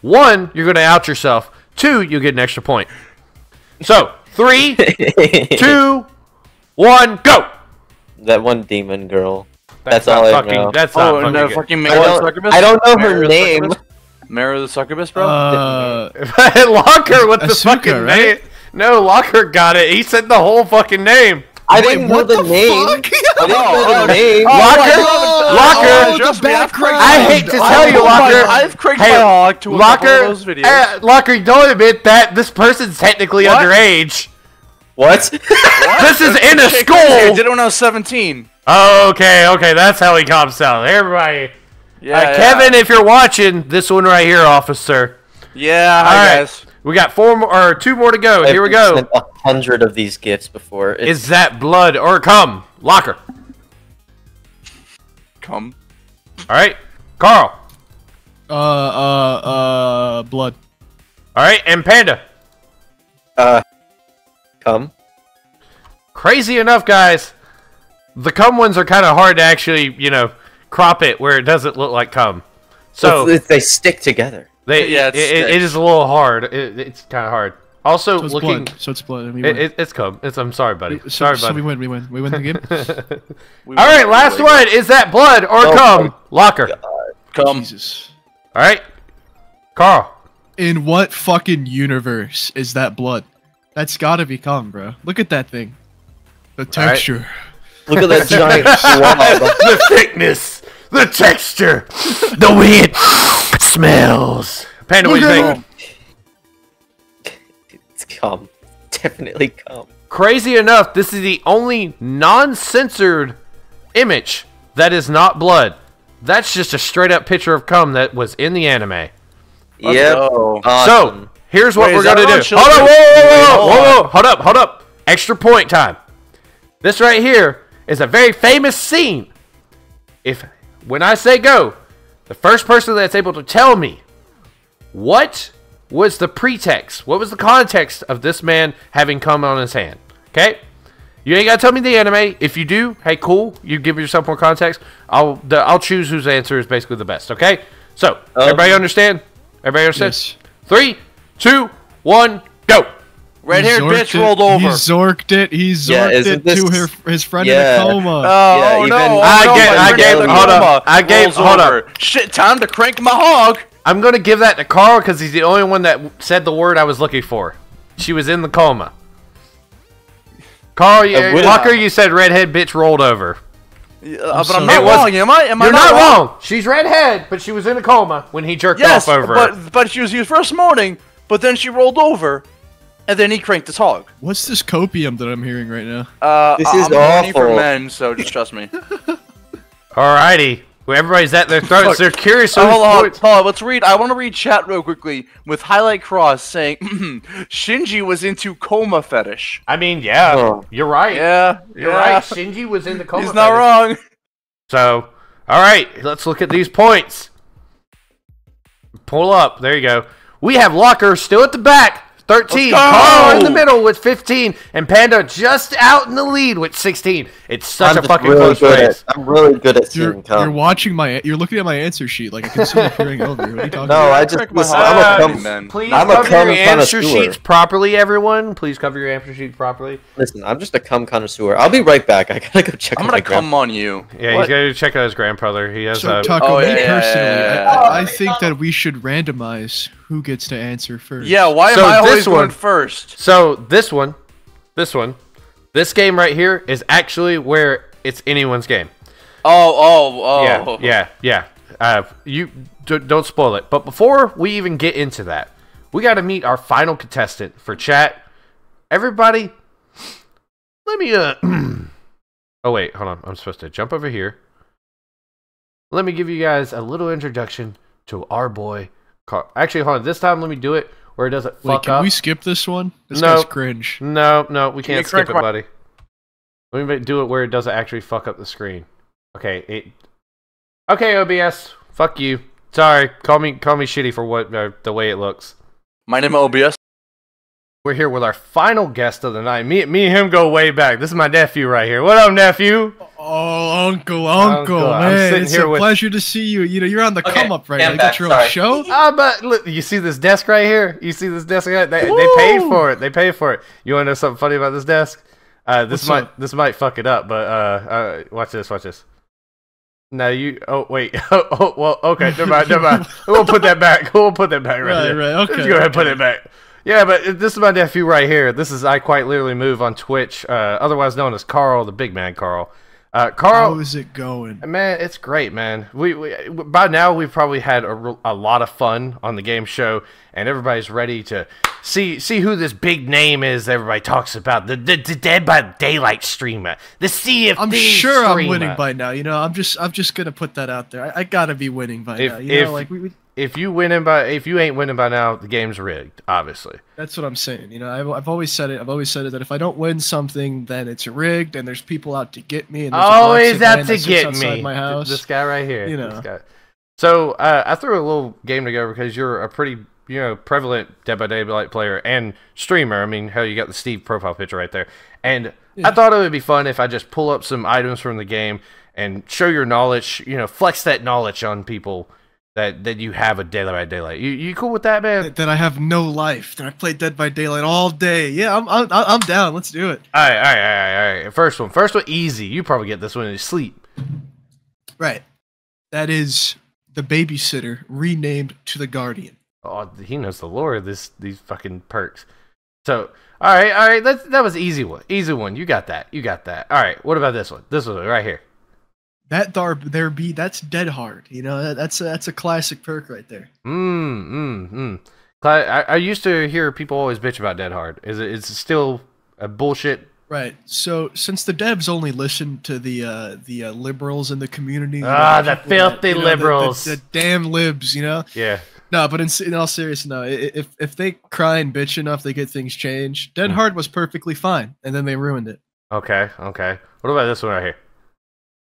one, you're going to out yourself. Two, you'll get an extra point. So three, two, one, go. that one demon girl. That's, all not I fucking. know. That's not Oh, fucking. no, good. fucking I Mary don't, Zuckerberg? I don't know her name. Zuckerberg? Mayor of the Succubus, bro. Uh, Locker with the Asuka, fucking right? name. No, Locker got it. He said the whole fucking name. I Wait, didn't know the, the name. fuck? I didn't know Oh, the name. Locker, oh, Locker. the I've background. I hate to tell I've you, Locker. my- I've cranked Hey, my hog to Locker, couple those videos. Locker, don't admit that this person's technically What? underage. What? This is in a school. crazy. I did it when I was 17. Okay, okay, that's how he comes out. Everybody, Yeah, uh, yeah. Kevin, if you're watching, this one right here, officer. Yeah, All hi right, guys. We got four more or two more to go. I've Here we go. sent a hundred of these gifts before. It's, Is that blood or cum? Locker. Come. All right, Carl. Uh, uh, uh, blood. All right, and Panda. uh, come. Crazy enough, guys. The cum ones are kind of hard to actually, you know, crop it where it doesn't look like cum. So If they stick together. They, Yeah, it, it's it- it sticks. is a little hard. It, it's kind of hard. Also, So it's looking, blood. So it's blood. and we win. it, it's cum. It's. I'm sorry, buddy. so, sorry, so we win. We win. We win the game. We All went right, last really one. Is that blood or Oh, cum? my Locker. good. Come. Jesus. All right, Carl. In what fucking universe is that blood? That's gotta be cum, bro. Look at that thing. The texture. Look at that giant blob. the thickness, the texture, the way it smells. Panda, what do you think? It's come. Definitely come. Crazy enough, this is the only non-censored image that is not blood. That's just a straight up picture of cum that was in the anime. Let's Yep. Awesome. So here's what Wait, we're gonna do. Hold on, whoa, whoa, whoa, whoa, whoa, whoa, hold up, hold up. Extra point time. This right here is a very famous scene. If when I say go, the first person that's able to tell me what was the pretext, what was the context of this man having cum on his hand, okay? You ain't gotta tell me the anime. If you do, hey, cool. You give yourself more context. I'll the, I'll choose whose answer is basically the best. Okay. So everybody um, understand? Everybody understand? Yes. Three, two, one, go. Red haired bitch it. rolled over. He zorked it. He zorked Yeah, it isn't to her, his friend Yeah. in a coma. Oh, Yeah, oh, even- no! oh, I no, gave- my I friend gave- in the hold up. coma I gave- rolls hold up. Shit, time to crank my hog. I'm gonna give that to Carl because he's the only one that said the word I was looking for. She was in the coma. Carl, you, would- Walker, you said redhead bitch rolled over. Uh, but so- I'm not was- wrong, am I? Am You're I not wrong? wrong. She's redhead, but she was in a coma when he jerked Yes, off over her. but but she was used first morning, but then she rolled over, and then he cranked his hog. What's this copium that I'm hearing right now? Uh, This I- is I'm horny for men, so just trust me. Alrighty. Well, everybody's at their throats. Look, They're curious. Uh, hold on, hold on, let's read. I want to read chat real quickly with highlight cross saying Shinji was into coma fetish. I mean, yeah, Oh. you're right. Yeah, You're yeah. right. Shinji was in the coma. He's not fetish. wrong. So, all right, let's look at these points. Pull up. There you go. We have Locker still at the back, 13. Let's! Carl in the middle with 15, and Panda just out in the lead with 16. It's such I'm a fucking really close race. at. I'm really good at You're, seeing cum. you're watching my. You're looking at my answer sheet like I can see it peering over. What are you talking No, about? I just listen, I'm a cum. man. Please I'm a cover cum your answer sheets properly, everyone. Please cover your answer sheets properly. Listen, I'm just a cum connoisseur. I'll be right back. I gotta go check. I'm gonna my come on you. Yeah, What? he's got to check out his grandfather. He has So uh, Taco, Oh, me yeah, yeah, personally, yeah, yeah, I, yeah. I think that we should randomize who gets to answer first. Yeah, why So am I this always one- going first? So this one, this one, this game right here is actually where it's anyone's game. Oh, oh, oh. Yeah, yeah, yeah. Uh, you d- don't spoil it. But before we even get into that, we got to meet our final contestant for chat. Everybody, let me. Uh. oh wait, hold on. I'm supposed to jump over here. Let me give you guys a little introduction to our boy. Car- Actually, hold on. This time, let me do it where it doesn't Wait, fuck can up. we skip this one? This No. guy's cringe. No, no, we Can you can't skip it, buddy. Let me do it where it doesn't actually fuck up the screen. Okay, it. Okay, OBS, fuck you. Sorry, call me call me shitty for what uh, the way it looks. My name is OBS. We're here with our final guest of the night. Me, me and him go way back. This is my nephew right here. What up, nephew? Oh, uncle, uncle, Uncle, I'm man, it's here a with- pleasure to see you. You know, you're on the Okay, come up right now. You got back, your own sorry. show. Ah, but look, you see this desk right here? You see this desk? Right? They, they paid for it. They paid for it. You want to know something funny about this desk? Uh, this What's might up? this might fuck it up, but uh, uh, watch this. Watch this. No, you. Oh wait. Oh, oh well. Okay. Never mind. Never mind. We'll put that back. We'll put that back right, Right, there. right, Let's okay, go ahead and put it back. Yeah, but this is my nephew right here. This is I quite literally move on Twitch, uh, otherwise known as Carl, the big man Carl. Uh, Carl, How is it going? Man, it's great, man. We, we by now we've probably had a, a lot of fun on the game show, and everybody's ready to see see who this big name is. Everybody talks about the the, the Dead by Daylight streamer, the of I'm sure I'm winning by now. You know, I'm just I'm just gonna put that out there. I, I gotta be winning by If- now. You if- know, like we, we, If you winning by if you ain't winning by now, the game's rigged. Obviously, that's what I'm saying. You know, I've, I've always said it. I've always said it that if I don't win something, then it's rigged, and there's people out to get me. And there's a box always out to get me. My house. This guy right here. You this know. guy. So uh, I threw a little game together because you're a pretty you know prevalent Dead by Daylight player and streamer. I mean, hell, you got the Steve profile picture right there, and I thought it would be fun if I just pull up some items from the game and show your knowledge. You know, flex that knowledge on people. That, that you have a Dead by Daylight. You you cool with that, man? that, that I have no life. That I play Dead by Daylight all day. Yeah, I'm I'm, I'm down. Let's do it. All right, all right, all right, all right. First one, first one, easy. You probably get this one in your sleep. Right. That is the babysitter renamed to the Guardian. Oh, he knows the lore of this these fucking perks. So, all right, all right, that's, that was easy one, easy one. You got that, you got that. All right, what about this one? This one right here. That dar there be that's dead hard. You know that, that's a, that's a classic perk right there. Mm, mm, mm. I, I used to hear people always bitch about Dead Hard. Is it? Is it still a bullshit? Right. So since the devs only listen to the uh, the uh, liberals in the community, Ah, know, the filthy you know, the- liberals. the, the damn libs, you know. Yeah. No, but in, in all seriousness, no. If if they cry and bitch enough, they get things changed. Dead Hmm. Hard was perfectly fine, and then they ruined it. Okay. Okay. What about this one right here?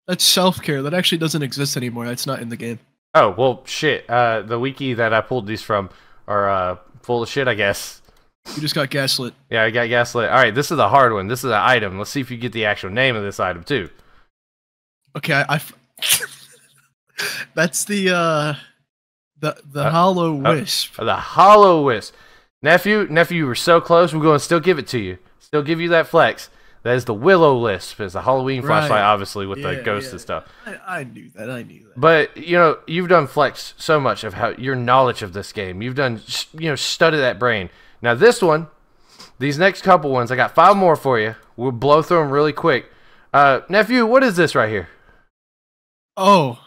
That's self care. That actually doesn't exist anymore. That's not in the game. Oh well, shit. Uh, the wiki that I pulled these from are uh full of shit, I guess. You just got gaslit. Yeah, I got gaslit. All right, this is a hard one. This is an item. Let's see if you get the actual name of this item too. Okay, I. That's the uh, the the Uh, hollow uh, wisp. The Hollow Wisp. Nephew, nephew, you were so close. We're going to still give it to you. Still give you that flex. That is the Willow Lisp. It's a Halloween Right. flashlight, obviously, with the Yeah, ghosts yeah. and stuff. I, I knew that. I knew that. But you know, you've done flex so much of how your knowledge of this game. You've done, you know, studied that brain. Now this one, these next couple ones, I got five more for you. We'll blow through them really quick. Uh, nephew, what is this right here? Oh.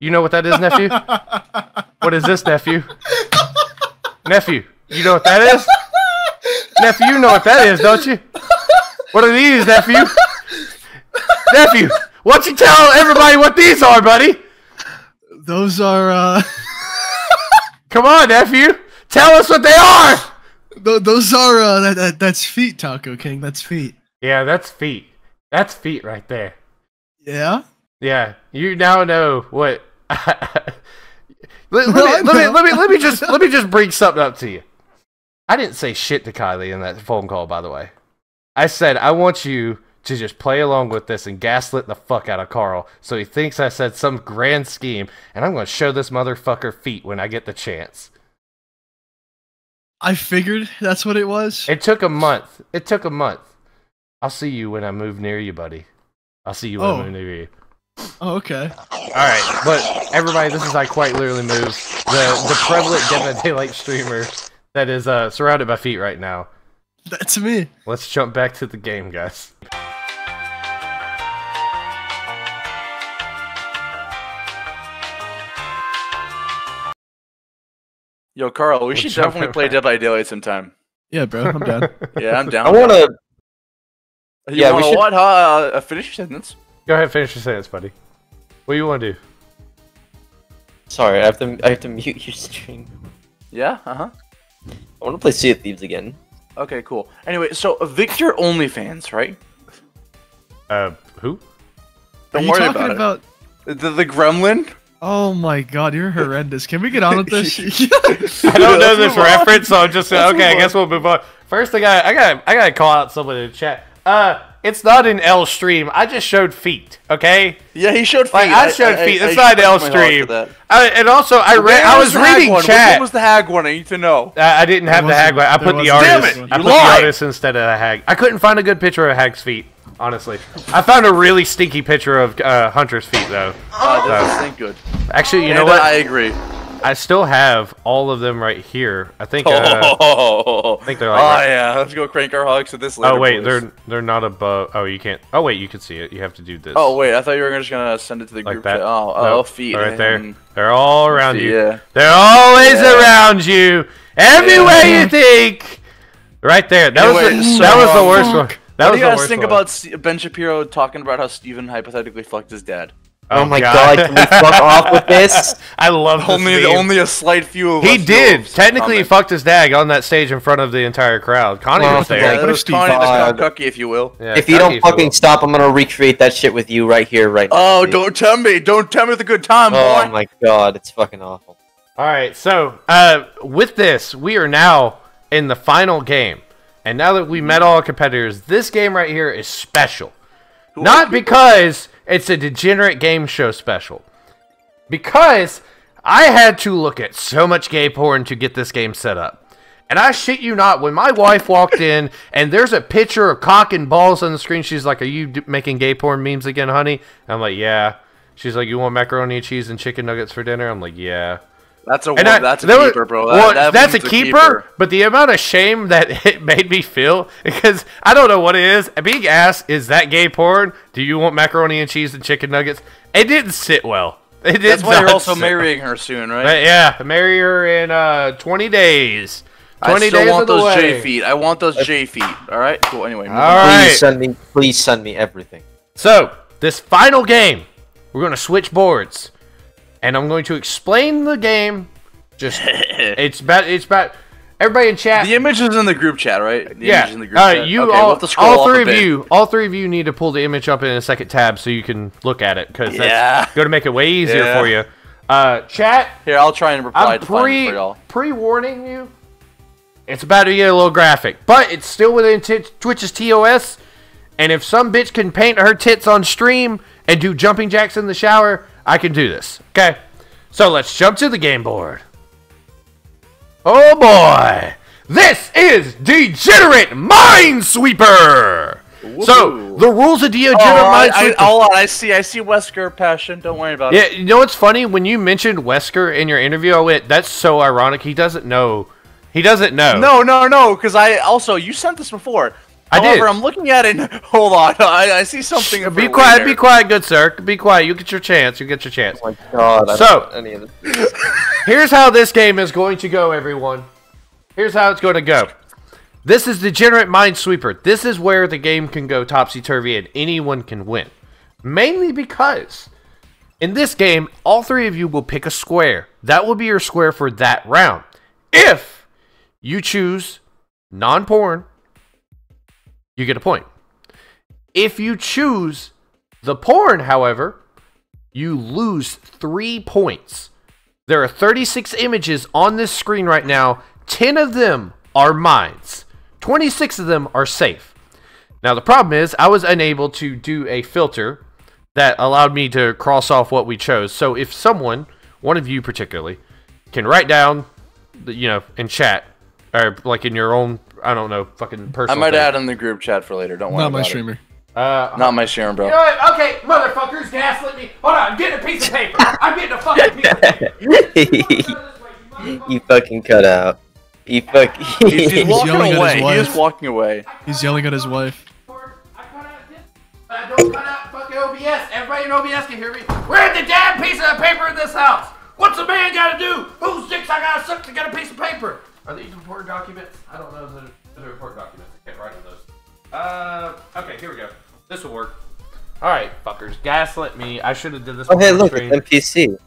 You know what that is, nephew? what is this, nephew? nephew, you know what that is? Nephew, you know what that is, don't you? What are these, nephew? nephew, why don't you tell everybody what these are, buddy? Those are uh, Come on, nephew. Tell us what they are. th- those are uh, that, that that's feet, Taco King. That's feet. Yeah, that's feet. That's feet right there. Yeah. Yeah, you now know what. let, let, me, let, me, let me let me just let me just bring something up to you. I didn't say shit to Kylie in that phone call, by the way. I said I want you to just play along with this and gaslit the fuck out of Carl, so he thinks I said some grand scheme, and I'm going to show this motherfucker feet when I get the chance. I figured that's what it was. It took a month. It took a month. I'll see you when I move near you, buddy. I'll see you when Oh. I move near you. Oh, okay. All right, but everybody, this is I quite literally move the the prevalent Dead by Daylight streamer that is uh, surrounded by feet right now. That's me. Let's jump back to the game, guys. Yo, Carl, we We'll should definitely right play back. Dead by Daylight sometime. Yeah, bro. I'm down. Yeah, I'm down. I want to. You yeah, we wanna should- what? Huh? Uh, finish your sentence. Go ahead, finish your sentence, buddy. What do you want to do? Sorry, I have to. I have to mute your stream. Yeah. Uh huh. I want to play Sea of Thieves again. Okay. Cool. Anyway, so Victor OnlyFans, right? Uh, who? Don't Are you worry talking about, about? it. The, the Gremlin. Oh my God, you're horrendous. Can we get on with this? I don't know this reference, so I'm just Let's okay. I guess we'll move on. First, I got I got I got to call out someone in the chat. Uh, It's not an L stream. I just showed feet. Okay. Yeah, he showed feet. Like I showed feet. It's not an L stream. I, and also, I read. I was reading one? chat. What was the hag one? I need to know. Uh, I didn't have the hag. one. I put the wasn't. Damn artist. it, I you put the lied. artist instead of the hag. I couldn't find a good picture of hag's feet. Honestly, I found a really stinky picture of uh, Hunter's feet though. Uh, So- doesn't think good. Actually, you know what? I agree. I still have all of them right here. I think. Uh, Oh, I think they're like. oh right- yeah, let's go crank our hugs to this later. oh wait, please. they're they're not above. Oh, you can't. Oh wait, you can see it. You have to do this. Oh wait, I thought you were just gonna send it to the like group that. chat. Oh, oh, Nope. feet. They're right there. They're all around you. yeah. They're always Yeah. around you. Everywhere Yeah. you think. Right there. That was Anyway, the, so, that was the um, worst one. That what was do you guys think one. about Ben Shapiro talking about how Steven hypothetically fucked his dad? Oh, my god, can we fuck off with this? I love this Only, meme. only a slight few of He us did. Technically, he comment. fucked his dag on that stage in front of the entire crowd. Connie Well, was there. Yeah, What that if was Connie the Fogg- cucky, if you will. Yeah, if you don't fucking cool. stop, I'm gonna recreate that shit with you right here, right now. Oh, dude. don't tell me! Don't tell me it's a good time, Oh boy. my god, it's fucking awful. All right, so uh, with this, we are now in the final game, and now that we met all our competitors, this game right here is special. Not because it's a degenerate game show special, because I had to look at so much gay porn to get this game set up. And I shit you not, when my wife walked in and there's a picture of cock and balls on the screen, she's like, "Are you d- making gay porn memes again, honey?" I'm like, "Yeah." She's like, "You want macaroni and cheese and chicken nuggets for dinner?" I'm like, "Yeah." That's a And one, I- that's a there was- keeper, bro. well, That- that that's a one's keeper, but the amount of shame that it made me feel because I don't know what it is. Being asked, "Is that gay porn? Do you want macaroni and cheese and chicken nuggets?" It didn't sit well. It did That's why you're also sit marrying her soon, right? But yeah, marry her in uh 20 days. 20 I still days want those way. J feet. I want those J feet. All right, cool. Anyway, moving All on. right. Please send me, please send me everything. So, this final game, we're going to switch boards. And I'm going to explain the game. Just it's about it's about everybody in chat. the image is in the group chat, right? The yeah. image is in the group uh, chat. you okay, all, we'll have to scroll all three of bit. you, all three of you need to pull the image up in a second tab so you can look at it because Yeah. that's going to make it way easier Yeah. for you. Uh, chat, Here, I'll try and reply I'm to find it pre for y'all. pre warning you. It's about to get a little graphic, but it's still within t- Twitch's TOS. And if some bitch can paint her tits on stream and do jumping jacks in the shower, I can do this. Okay, so let's jump to the game board. Oh boy, this is Degenerate Minesweeper. So the rules of Degenerate Oh, I, I, Minesweeper. hold on, I see, I see Wesker passion. Don't worry about Yeah, it. Yeah. You know what's funny? When you mentioned Wesker in your interview, I went, "That's so ironic." He doesn't know. He doesn't know. No, no, no, because I also you sent this before. I did. However, I'm looking at it. And, hold on, I, I see something. a Be quiet. weird Be quiet, good sir. Be quiet. You get your chance. You get your chance. Oh my god. I So- don't any of this. Here's how this game is going to go, everyone. Here's how it's going to go. This is Degenerate Minesweeper. This is where the game can go topsy turvy and anyone can win. Mainly because in this game, all three of you will pick a square. That will be your square for that round. If you choose non porn, you get a point. If you choose the porn, however, you lose three points. There are 36 images on this screen right now. 10 of them are mines. 26 of them are safe. Now, the problem is, I was unable to do a filter that allowed me to cross off what we chose. So, if someone, one of you particularly, can write down, you know, in chat, or like in your own, I don't know, fucking personal. I might thing. add in the group chat for later. Don't worry Not my about streamer. Uh. Not my streamer, bro. You know what? Okay, motherfuckers, gaslit me. Hold on, I'm getting a piece of paper. I'm getting a fucking piece of paper. you fucking cut out. You fuck. He's, he's walking yelling at his away. He is walking away. He's yelling at his wife. I don't cut out fucking OBS. Everybody in OBS can hear me. Where's the damn piece of paper in this house? What's a man gotta do? Whose dicks I gotta suck to get a piece of paper? Are these important documents? I don't know if they're, important documents. I can't write on those. Uh, okay, here we go. This will work. All right, fuckers, gaslit me. I should have did this. oh hey, look, stream. it's NPC.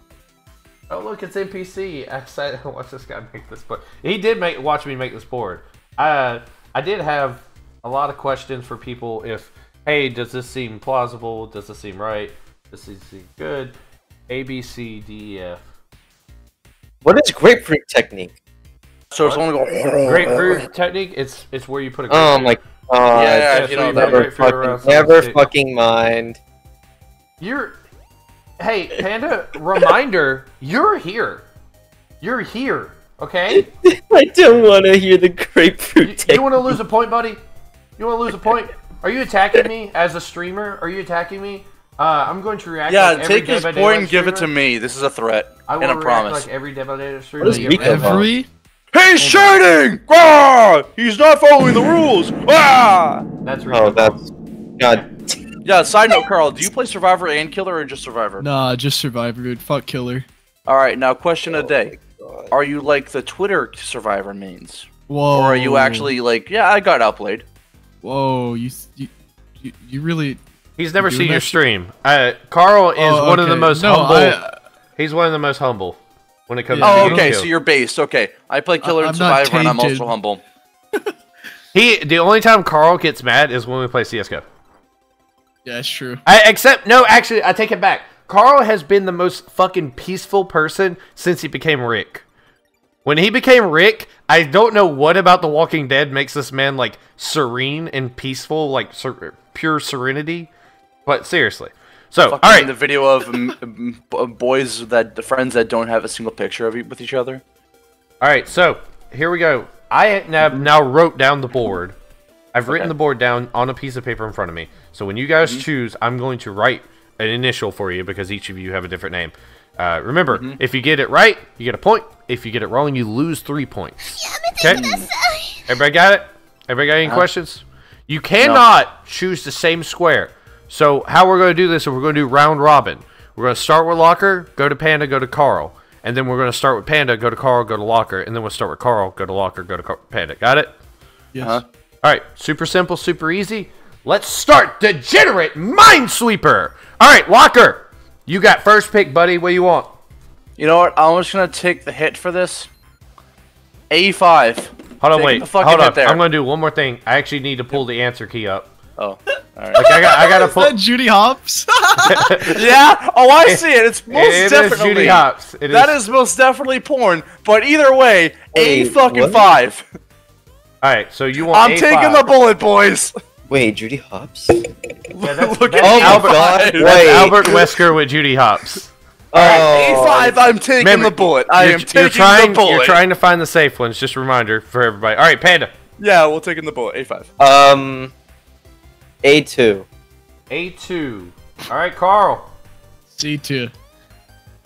Oh look, it's NPC. I said, watch this guy make this board. He did make watch me make this board. Uh, I did have a lot of questions for people. If hey, does this seem plausible? Does this seem right? Does this seem good? A B C D E F. What is grapefruit technique? So it's only going. Grapefruit technique. It's it's where you put a Oh grapefruit. my Oh, Yeah, yeah, you so know, never never figure out fucking, never fucking mind. You're. Hey, Panda, reminder, you're here. You're here, okay? I don't want to hear the You, grapefruit. you want to lose a point, buddy? You want to lose a point? Are you attacking me as a streamer? Are you attacking me? Uh, I'm going to react. Yeah, like every take his Dead by point Daylight and give it to me. This is a threat. I and will a react promise. like every Dead by streamer. What is that you Rico ever about? Every He's cheating! Ah! He's not following the rules! Ah! That's Rico. Oh, that's God. Yeah, side note, Carl, do you play Survivor and Killer or just Survivor? nah, just Survivor, dude. Fuck killer. Alright, now question Oh the day. Are you like the Twitter Survivor mains? Whoa. Or are you actually like, yeah, I got outplayed? Whoa, you you you, you really. He's never seen your stream. Uh, Carl is Oh, one of the most no, humble. I, He's one of the most humble when it comes Yeah, to Oh, okay, killed. so you're based. Okay, I play Killer I- and I'm not Survivor, and I'm tainted. also humble. He the only time Carl gets mad is when we play CS:GO. yeah, it's true. I except no, actually, I take it back. Carl has been the most fucking peaceful person since he became Rick. When he became Rick, I don't know what about The Walking Dead makes this man like serene and peaceful, like ser- pure serenity. But seriously, so Fucking all right, the video of um, boys that the friends that don't have a single picture of e- with each other. all right, so here we go. I now, now wrote down the board. I've written Okay. the board down on a piece of paper in front of me. So when you guys Mm-hmm. choose, I'm going to write an initial for you because each of you have a different name. Uh, remember, Mm-hmm. if you get it right, you get a point. If you get it wrong, you lose three points. Okay? Everybody got it? Everybody got any Uh-huh. questions? You cannot choose the same square. So how we're going to do this is we're going to do round robin. We're going to start with Locker, go to Panda, go to Carl. And then we're going to start with Panda, go to Carl, go to Locker. And then we'll start with Carl, go to Locker, go to Car- Panda. Got it? Yes. Huh? All right, super simple, super easy. Let's start Degenerate Minesweeper. All right, Locker, you got first pick, buddy. What do you want? You know what? I'm just gonna take the hit for this. A5. Hold on, Take wait. the Hold on. there. I'm gonna do one more thing. I actually need to pull the answer key up. Oh, alright. Like I got, I gotta Is that Judy Hopps? yeah. Oh, I see it. It's most It is definitely. Judy Hopps. It That is most definitely porn. But either way, a fucking what? five. All right, so you want? I'm A5. taking the bullet, boys. Wait, Judy Hopps? Yeah, that's, Look that's at Albert, A5. that's Wait. Albert Wesker with Judy Hopps. Oh, A5. I'm taking Remember, the bullet. I you're, am taking you're trying, the bullet. You're trying to find the safe ones. Just a reminder for everybody. All right, Panda. Yeah, we're taking the bullet. A5. Um, A2. A2. All right, Carl. C two.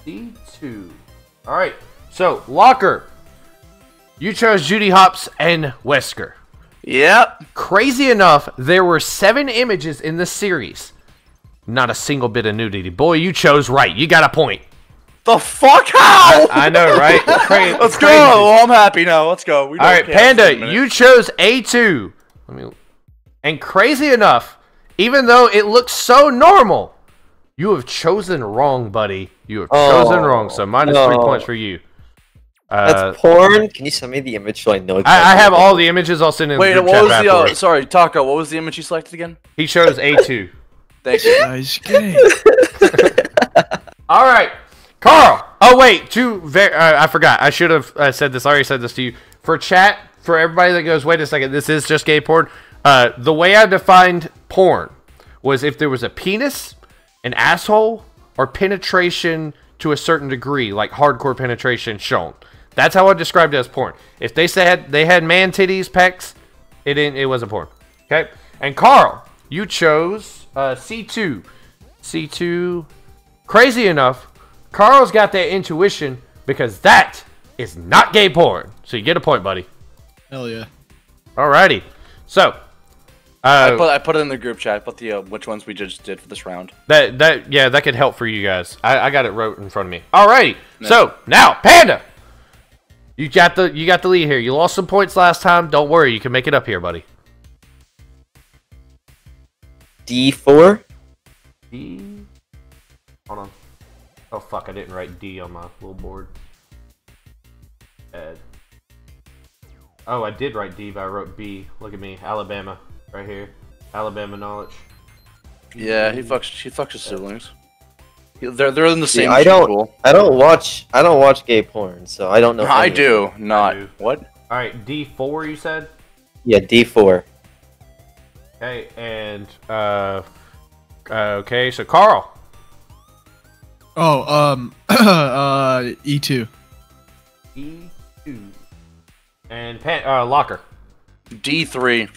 C2. All right. So, Locker. You chose Judy Hopps and Wesker. Yep. Crazy enough, there were seven images in the series. Not a single bit of nudity. Boy, you chose right. You got a point. The fuck how? I know, right? Cra- Let's go. Well, I'm happy now. Let's go. We All don't right, care for a Panda, you chose A2. Let me. And crazy enough, even though it looks so normal, you have chosen wrong, buddy. You have chosen Oh, wrong. So minus three no. points for you. Uh, That's porn. Can you send me the image so I know? I, I have all the images. I'll send in Wait, the what chat was the? Uh, sorry, Taco. What was the image you selected again? He chose A2. Thank you. Guys, gay. All right, Carl. Oh wait, two. Ver- uh, I forgot. I should have uh, said this. I already said this to you for chat. For everybody that goes, wait a second, this is just gay porn. Uh, the way I defined porn was if there was a penis, an asshole, or penetration to a certain degree, like hardcore penetration shown. That's how I described it as porn. If they said they had man titties, pecs, it didn't. It wasn't porn. Okay. And Carl, you chose uh, C two. C two. Crazy enough, Carl's got that intuition because that is not gay porn. So you get a point, buddy. Hell yeah. Alrighty. So, I uh, put I put it in the group chat. But the uh, which ones we just did for this round. that that yeah, that could help for you guys. I, I got it wrote in front of me. Alrighty. So now, Panda, you got the you got the lead here. You lost some points last time. Don't worry, you can make it up here, buddy. D4. D. Hold on. Oh fuck! I didn't write D on my little board. Ed. Oh, I did write D, but I wrote B. Look at me, Alabama, right here. Alabama knowledge. Yeah, he fucks. She fucks his siblings. They're they're in the See, same. I don't. school. I don't watch. I don't watch gay porn, so I don't know. I do not. do. What? All right, D four. You said. Yeah, D4. Okay, and uh, uh, okay, so Carl. Oh, um, uh, E2. E two. And Pan- uh, Locker. D three.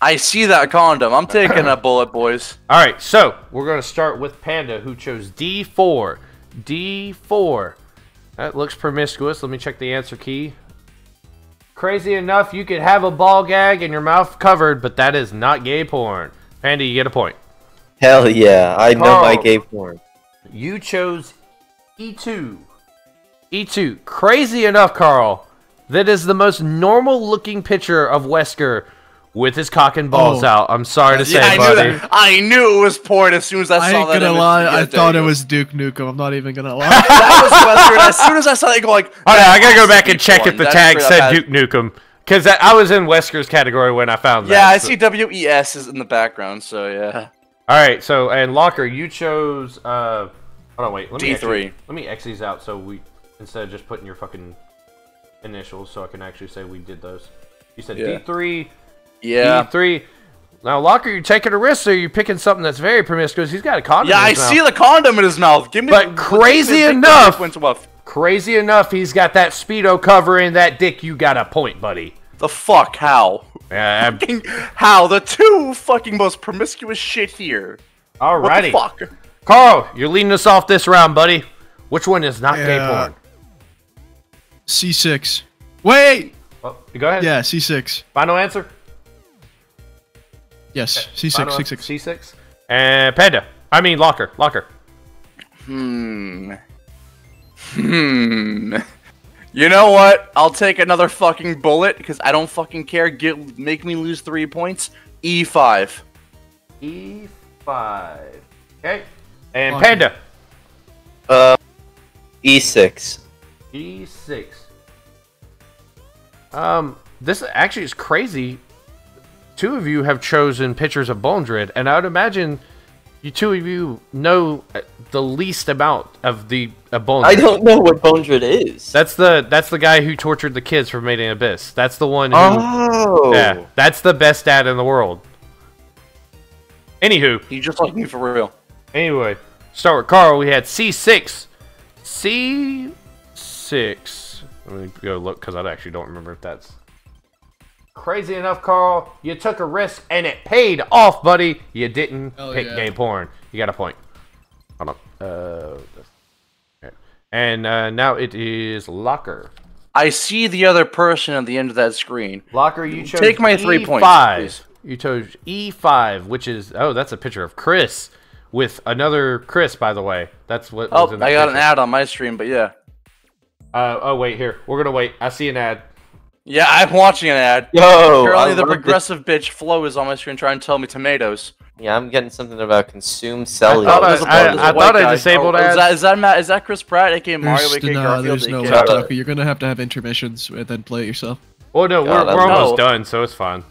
I see that condom. I'm taking a bullet, boys. All right, so we're going to start with Panda, who chose D4. D4. That looks promiscuous. Let me check the answer key. Crazy enough, you could have a ball gag and your mouth covered, but that is not gay porn. Panda, you get a point. Hell yeah, I know my Carl. gay porn. You chose E2. E2. Crazy enough, Carl, that is the most normal looking picture of Wesker with his cock and balls Oh. out. I'm sorry to say, Yeah, I buddy. knew that. I knew it was porn as soon as I I saw ain't that. gonna lie, I thought it was Duke Nukem. I'm not even gonna lie. that was Wesker. As soon as I saw it, go like, Oh, yeah, I gotta go back and check porn." if the That's tag said has- Duke Nukem. Because I was in Wesker's category when I found that. Yeah, I so- see WES is in the background, so yeah. All right, so and Locker, you chose. Uh, hold on, wait. Let me D3. actually- let me X these out so we instead of just putting your fucking initials, so I can actually say we did those. You said Yeah. D three, Yeah. D three. Now Locker, you're taking a risk, so you're picking something that's very promiscuous. He's got a condom. Yeah, in I mouth. see the condom in his mouth. Give me. But the- crazy the- enough- Crazy enough, he's got that speedo covering that dick. You got a point, buddy. The fuck? How? Yeah, I'm- Fucking How? The two fucking most promiscuous shit here. What alrighty. the fuck? Carl, you're leading us off this round, buddy. Which one is not gay porn? C6. Wait! Oh, go ahead. Yeah, C6. Final answer. Yes, C6, Final C6. C6. And Panda. I mean Locker. Locker. Hmm. Hmm. You know what? I'll take another fucking bullet because I don't fucking care. Get make me lose three points. E E5. E5. Okay. And Panda. Uh, E6. E6. Um, this actually is crazy. Two of you have chosen pictures of Bondrewd, and I would imagine you two of you know uh, the least amount of the of Bone I don't know what Bondrewd is. That's the that's the guy who tortured the kids for Made in Abyss. That's the one who Oh. Yeah, that's the best dad in the world. Anywho, You just like me for real. anyway, start with Carl. We had C6. C6. Let me go look because I actually don't remember if that's. Crazy enough, Carl, you took a risk and it paid off, buddy. You didn't Hell pick yeah. gay porn. You got a point. Hold on. Uh, okay. and uh, now it is Locker. I see the other person at the end of that screen. Locker, you chose Take my three E5. points, please. You chose E5, which is oh, that's a picture of Chris with another Chris, by the way. That's what. Oh, was in that I got an ad on my stream, but yeah. Uh, oh wait, here we're gonna wait. I see an ad. Yeah, I'm watching an ad. Yo, I Apparently, the love this- progressive bitch Flo is on my screen trying to tell me tomatoes. Yeah, I'm getting something about consume sell. thought I- There's a- I- there's a I thought I guy. disabled oh, is that is that Matt? Is that Chris Pratt, aka Mario, There's, aka no, Garfield, there's no aka way, Shut You're gonna have to have intermissions and then play it yourself. Oh no, God, we're, we're almost it. done, so it's fine.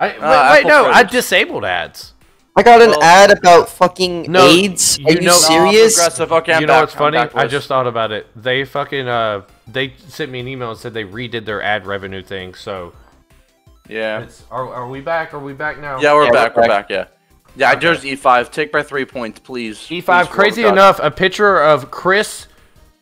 I, wait, Uh, wait, Apple no, I disabled ads. I got an Well- ad about fucking No, AIDS. Are you know- serious? progressive. Okay, I'm you know back. what's I'm funny? I just thought about it. They fucking uh, they sent me an email and said they redid their ad revenue thing. So yeah. it's are, are we back? Are we back now? Yeah, we're Yeah, we're back. We're back. back. Yeah. Yeah, I just E5. Take by three points, please. E5, Please, crazy enough, a picture of Chris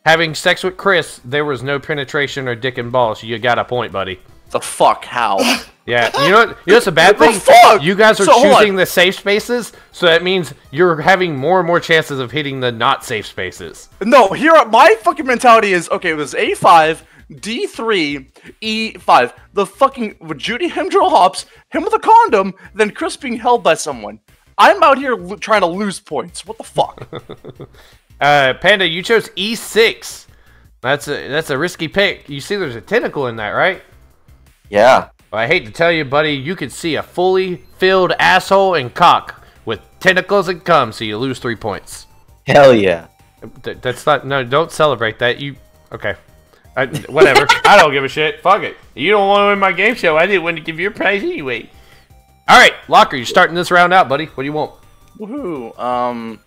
having sex with Chris. There was no penetration or dick and balls. You got a point, buddy. The fuck? How? Yeah, you know what? You know what's a bad thing? fuck? You guys are So, choosing the safe spaces, so that means you're having more and more chances of hitting the not safe spaces. no, here my fucking mentality is okay. It was A5, D3, E5. The fucking with Judy Hemdrill hops, him with a condom, then Chris being held by someone. I'm out here trying to lose points. What the fuck? Uh, Panda, you chose E6. That's a that's a risky pick. You see, there's a tentacle in that, right? Yeah. Well, I hate to tell you, buddy, you can see a fully filled asshole and cock with tentacles and cum, so you lose three points. Hell yeah. Th- that's not no. Don't celebrate that. You okay? I, whatever. I don't give a shit. Fuck it. You don't want to win my game show. I didn't want to give you a prize anyway. All right, Locker, you're starting this round out, buddy. What do you want? Woohoo. Um.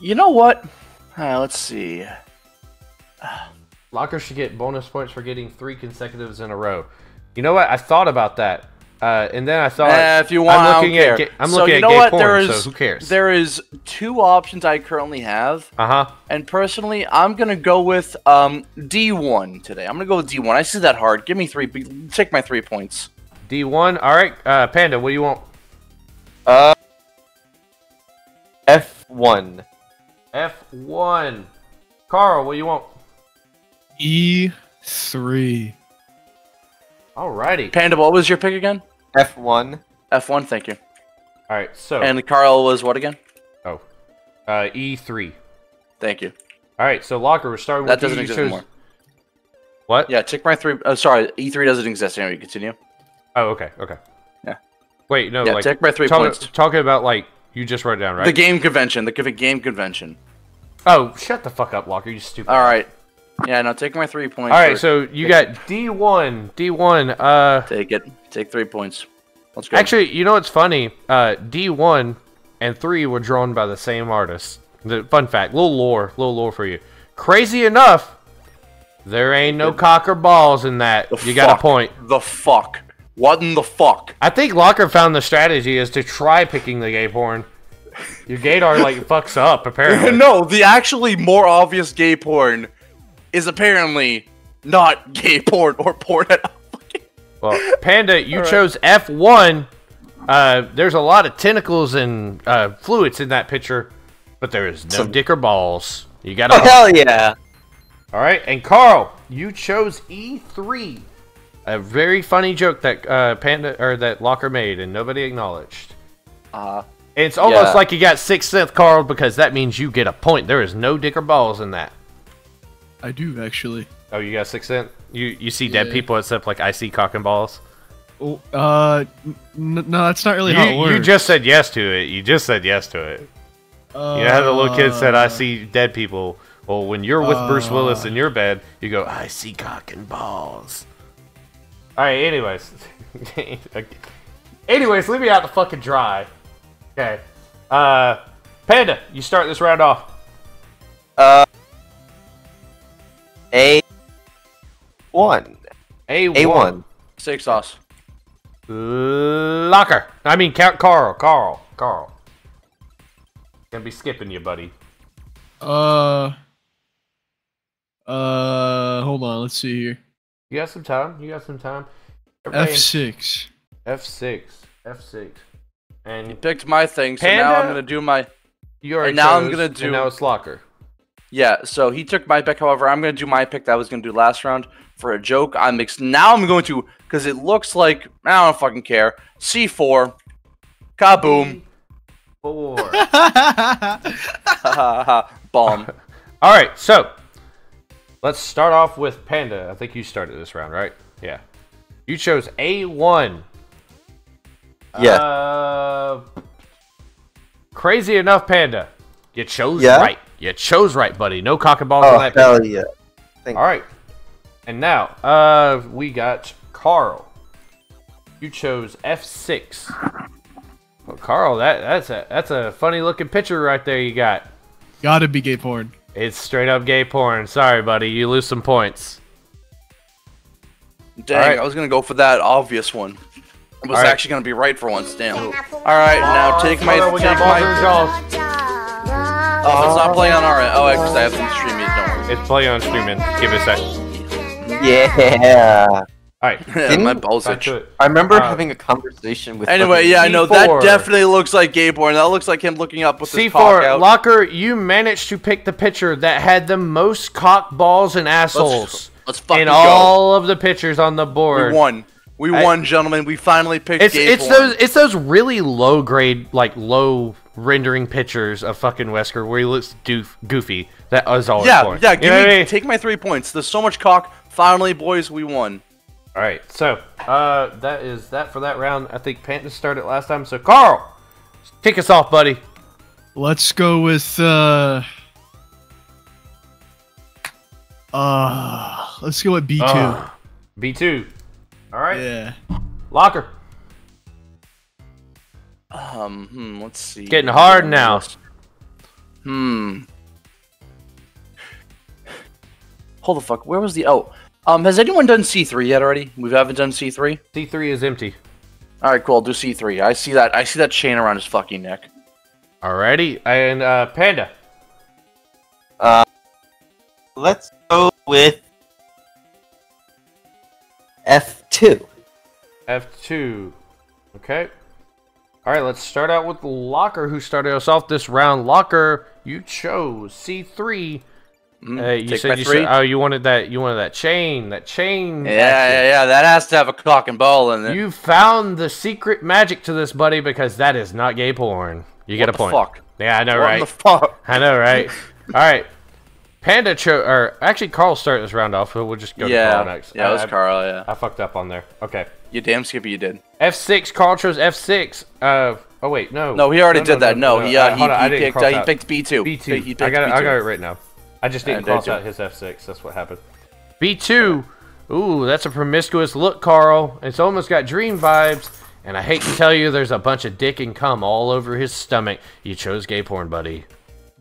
You know what? Uh, let's see. Locker should get bonus points for getting three consecutives in a row. You know what? I thought about that, uh, and then I thought Eh, if you want, I'm looking at ga- I'm so looking you at know gay what? porn, there is so who cares? there is two options I currently have, Uh huh. and personally, I'm gonna go with um D1 today. I'm gonna go with D1. I see that hard. Give me three. Take my three points. D1. All right, uh, Panda. What do you want? Uh, F1. F1. Carl, what do you want? E three. Alrighty. Panda, what was your pick again? F1. F1. Thank you. All right. So, And Carl was what again? oh, uh, E3. Thank you. All right. So locker, we're starting That with you. doesn't You exist chose- anymore. What? Yeah, take my three. Oh, sorry, E3 doesn't exist anymore. You continue. Oh, okay. Okay. Yeah. Wait, no. Yeah, like take my three talking, points. talking about like you just wrote it down, right? The game convention. The game convention. oh, shut the fuck up, Locker. You stupid. All right. Yeah, no, take my three points. All right, so you got D1, D1. Uh, take it. Take three points. Let's go. actually, you know what's funny? Uh, D1 and three were drawn by the same artist. The fun fact, little lore, little lore for you. Crazy enough, there ain't no cock or balls in that. The You got a point. The fuck. What in the fuck? I think Locker found the strategy is to try picking the gay porn. Your gaydar like fucks up apparently. no, the actually more obvious gay porn is apparently not gay porn or porn at all. Well, Panda, you chose F1. Uh, there's a lot of tentacles and uh, fluids in that picture, but there is no Some- dick or balls. You got Oh, hell yeah. All right, and Carl, you chose E3. A very funny joke that uh, Panda or that Locker made, and nobody acknowledged. Uh, It's almost Yeah. like you got sixth sense, Carl, because that means you get a point. There is no dick or balls in that. I do actually. Oh, you got sixth sense. You you see dead people except like I see cock and balls. Oh, uh, n- n- no, that's not really how it You, works. you just said yes to it. You just said yes to it. Uh, You know how the little kid said, "I see dead people." Well, when you're with Bruce Willis in your bed, you go, "I see cock and balls." All right. Anyways, anyways, leave me out the fucking dry. Okay. Uh, Panda, you start this round off. Uh, A. One. A A one. Six sauce. Locker. I mean, Count Carl. Carl. Carl. Gonna be skipping you, buddy. Uh. Uh, hold on. Let's see here. You got some time. You got some time. Everybody- F six. F6. F6. And You picked my thing, so now I'm gonna do my. you already and now I'm gonna and do- now it's Locker. Yeah, so he took my pick. However, I'm gonna do my pick that I was gonna do last round for a joke. I'm ex- now I'm going to because it looks like I don't fucking care. C4, kaboom, Four. bomb. All right, so let's start off with Panda. I think you started this round, right? Yeah. You chose A1. Yeah. Uh, crazy enough, Panda. You chose Yeah? right. You chose right, buddy. No cock and balls Oh, on that. hell yeah. Thank All right. And now, uh, we got Carl. You chose F6. Well, Carl, that that's a that's a funny looking picture right there you got. Gotta be gay porn. It's straight up gay porn. Sorry, buddy, you lose some points. Dang, Alright. I was gonna go for that obvious one. I was Alright. actually gonna be right for once. Damn. All right, now take my Hold on, we take got balls my. Jaws. Oh, it's not playing on our end. Oh, because I have to stream it. Don't worry. It's playing on streaming. Give it a sec. Yeah. All right, my balls itch. I remember Uh, having a conversation with. Anyway, fucking- yeah, I know that definitely looks like gay porn. That looks like him looking up with his cock C4 out. Locker, you managed to pick the picture that had the most cock balls and assholes Let's fucking in go. all of the pictures on the board. We won. We I- won, gentlemen. We finally picked It's gay it's porn. those it's those really low grade like low rendering pictures of fucking Wesker where he looks doof, goofy. That is always yeah, porn. yeah. Give me, I mean? take my three points. There's so much cock. Finally, boys, we won. All right, so uh, that is that for that round. I think Panta started last time. So Carl, kick us off, buddy. Let's go with uh. Uh, let's go with B two. Uh, B two. All right, yeah. locker. Um, hmm, let's see. Getting hard now. Hmm. Hold the fuck. Where was the? Oh, Um, has anyone done C3 yet already? We haven't done C3. C3 is empty. All right, cool. I'll do C3. I see that. I see that chain around his fucking neck. Alrighty, and uh, Panda. Uh, let's go with F2. F2. Okay. Alright, let's start out with Locker, who started us off this round. Locker, you chose C3. Mm, Uh, you said you said, oh you wanted that you wanted that chain that chain yeah, action. yeah, yeah. That has to have a cock and ball in it. You found the secret magic to this, buddy, because that is not gay porn. You get a the point. fuck? Yeah, I know, What right? the fuck? I know, right? All right. Panda cho or actually Carl started this round off, so we'll just go to Carl next. yeah, it was I, Carl. Yeah, I, I fucked up on there. Okay. you damn Skippy, you did. F6, Carl chose F6. Uh, oh wait, no. No, he already did that. No, he uh, uh, he, on, he picked uh, he picked B two. B2. He picked I got it, I B2. got it right now. I just didn't Yeah, cross did out his F6. That's what happened. B2. Ooh, that's a promiscuous look, Carl. It's almost got dream vibes. And I hate to tell you, there's a bunch of dick and cum all over his stomach. You chose gay porn, buddy.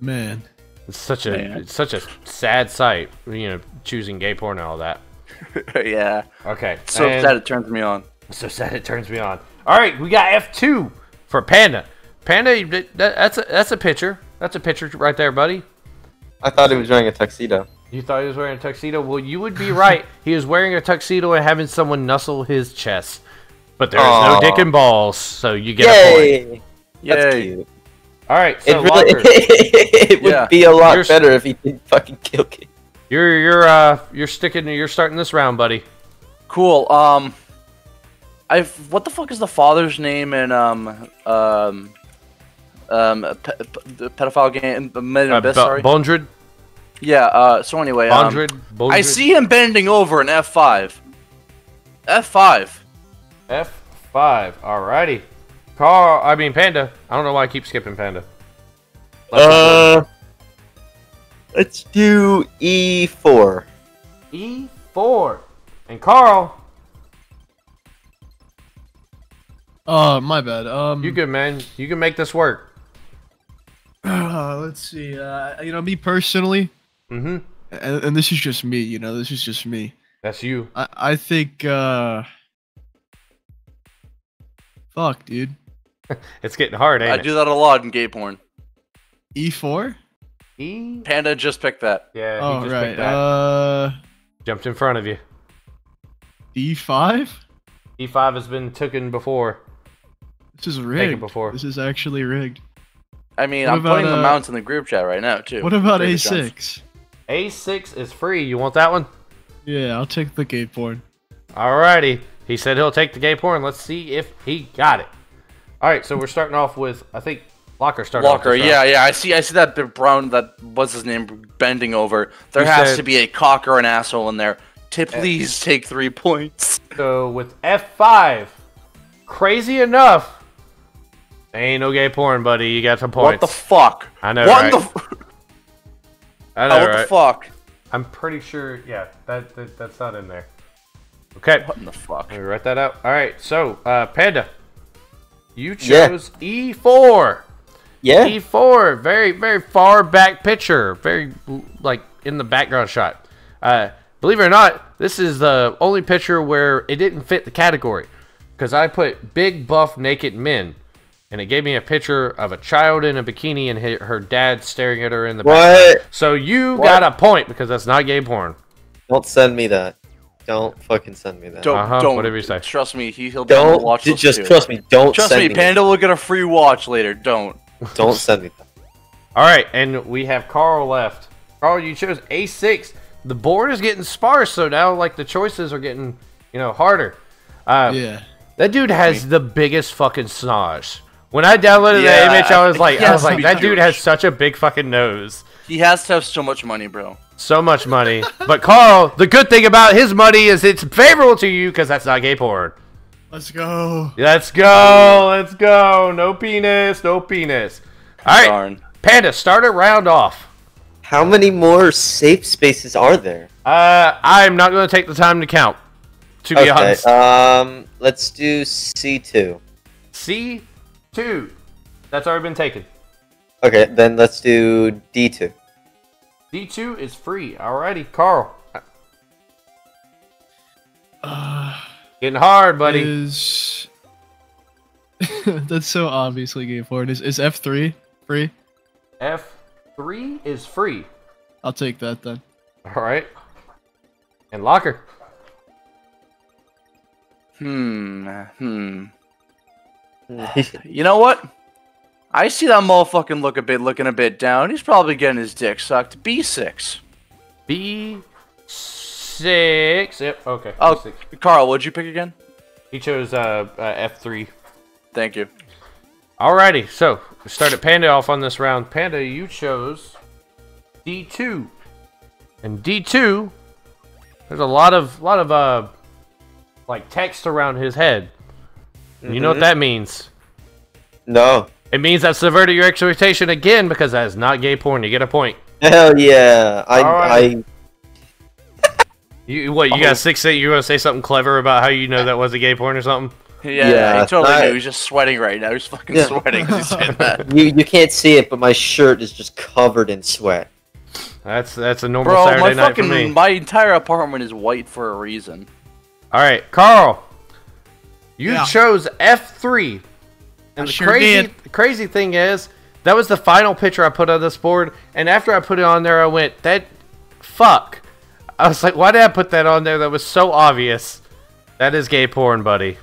Man. It's such a Man. it's such a sad sight, you know, choosing gay porn and all that. yeah, Okay. so and- sad it turns me on. So sad it turns me on. All right, we got F two for Panda. Panda, that, that's a that's a picture. That's a picture right there, buddy. I thought he was wearing a tuxedo. You thought he was wearing a tuxedo? Well, you would be right. he was wearing a tuxedo and having someone nuzzle his chest. But there is no dick and balls, so you get a point. Yay! That's cute. All right, It really, it would Yeah. be a lot You're better if he didn't fucking kill Kid. you're you're uh you're sticking you're starting this round, buddy. Cool. Um, I what the fuck is the father's name in um um um pe- pe- the pedophile game Men in Uh, Abyss? Sorry. Bondrewd, yeah. Uh. So anyway, um, Bondrewd, Bondrewd. I see him bending over in F five. F five. F five. Alrighty. Carl, I mean Panda. I don't know why I keep skipping Panda. Uh, let's do E4. E four. And Carl, Uh, my bad. Um, you good man? You can make this work. Uh, let's see. Uh, you know, me personally, Mm-hmm. and, and this is just me. You know, this is just me. That's you. I I think. uh Fuck, dude. It's getting hard, ain't I it? do that a lot in gay porn. E4. E. Panda just picked that. Yeah, he Oh just right. picked that. Uh, Jumped in front of you. E5? E5 has been taken before. This is rigged. before. This is actually rigged. I mean, What I'm putting about, the uh, mounts in the group chat right now too. What about David A6? A6 is free. You want that one? Yeah, I'll take the gay porn. Alrighty. He said he'll take the gay porn. Let's see if he got it. Alright, so we're starting off with, I think, Locker started off Walker, this yeah, yeah, I see. I see that big brown. That what's his name bending over. There You has said- to be a cock or an asshole in there. To please take three points. So with F5, crazy enough, ain't no gay porn, buddy. You got some points. What the fuck? I know, What right? the? F- I oh, know, what right? the fuck? I'm pretty sure, yeah, that, that that's not in there. Okay, What in the fuck? let me write that out. All right, so uh, Panda, you Yeah. chose E4. Yeah. E4, very very far back picture, very like in the background shot. Uh, believe it or not, this is the only picture where it didn't fit the category because I put big buff naked men, and it gave me a picture of a child in a bikini and her her dad staring at her in the background. What? So you What? got a point because that's not gay porn. Don't send me that. Don't fucking send me that. Don't, Uh-huh, don't. whatever you say. Trust me, he, he'll be able Don't to watch ju- those just too. trust me. Don't Trust send me, me. Panda will get a free watch later. Don't. Don't send me that. All right, and we have Carl left. Carl, you chose A6. The board is getting sparse, so now like the choices are getting, you know, harder. Uh, Yeah. That dude has the biggest fucking snosh. When I downloaded Yeah, the image, I was like, I was like, be that dude has such a big fucking nose, He has to have so much money, bro. So much money. But Carl, the good thing about his money is it's favorable to you because that's not gay porn. Let's go. Let's go, let's go. No penis, no penis. All right, Darn. Panda, start a round off. How many more safe spaces are there? Uh, I'm not going to take the time to count. To be Okay. honest, Um, let's do C2. C two, that's already been taken. Okay, then let's do D2. D two is free. Alrighty, Carl. Getting hard, buddy. Is that's so obviously gay porn. Is is F three free? F3 is free. I'll take that then. All right. And locker. Hmm. Hmm. You know what? I see that motherfucking look a bit, looking a bit down. He's probably getting his dick sucked. B6. B6. Yep, okay. Oh, B6. Carl, what'd you pick again? He chose uh, uh, F3. Thank you. Alrighty, so we started Panda off on this round. Panda, you chose D2. And D2, there's a lot of lot of uh like text around his head. And You know what that means? No. It means I've subverted your expectation again because that is not gay porn. You get a point. Hell yeah! I. Right. I... you what? You oh. got six eight. You want to say something clever about how you know that was a gay porn or something? Yeah, yeah he totally I, knew. He's just sweating right now. He's fucking yeah. sweating. That. You you can't see it, but my shirt is just covered in sweat. That's that's a normal Bro, Saturday my night fucking, for me. My entire apartment is white for a reason. All right, Carl. You yeah. chose F3 and I the sure crazy did. the crazy thing is, that was the final picture I put on this board, and after I put it on there I went, that fuck. I was like, why did I put that on there? That was so obvious. That is gay porn, buddy.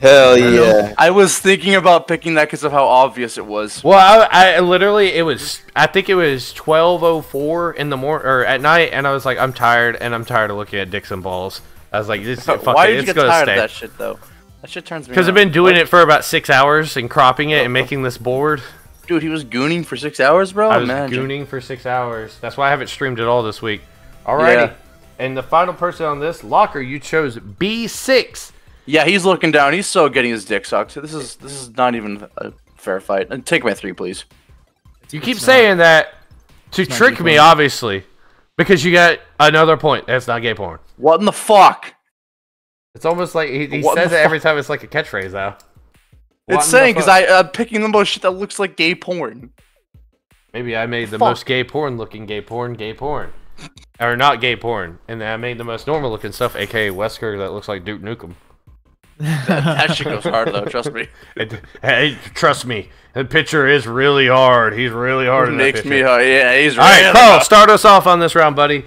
Hell yeah! I was thinking about picking that because of how obvious it was. Well, I, I, literally it was. I think it was twelve oh four in the morning or at night, and I was like, I'm tired, and I'm tired of looking at dicks and balls. I was like, this Why did you get tired stay. of that shit though? That shit turns me. Because I've been doing oh. it for about six hours and cropping it and making this board. Dude, he was gooning for six hours, bro. I was Imagine. gooning for six hours. That's why I haven't streamed at all this week. Alrighty. Yeah. And the final person on this locker, you chose B6. Yeah, he's looking down. He's so getting his dick sucked. This is this is not even a fair fight. And take my three, please. You keep It's saying that to trick me, obviously, because you got another point. That's not gay porn. What in the fuck? It's almost like he, he says it every time. It's like a catchphrase, though. What It's in saying because? I I'm picking the most shit that looks like gay porn. Maybe I made the Fuck. most gay porn looking gay porn gay porn. Or not gay porn. And then I made the most normal looking stuff, aka Wesker, that looks like Duke Nukem. That shit goes hard though. Trust me. It, hey, trust me, the pitcher is really hard. He's really hard. It in makes me. Uh, yeah, he's All right, really hot. start us off on this round, buddy.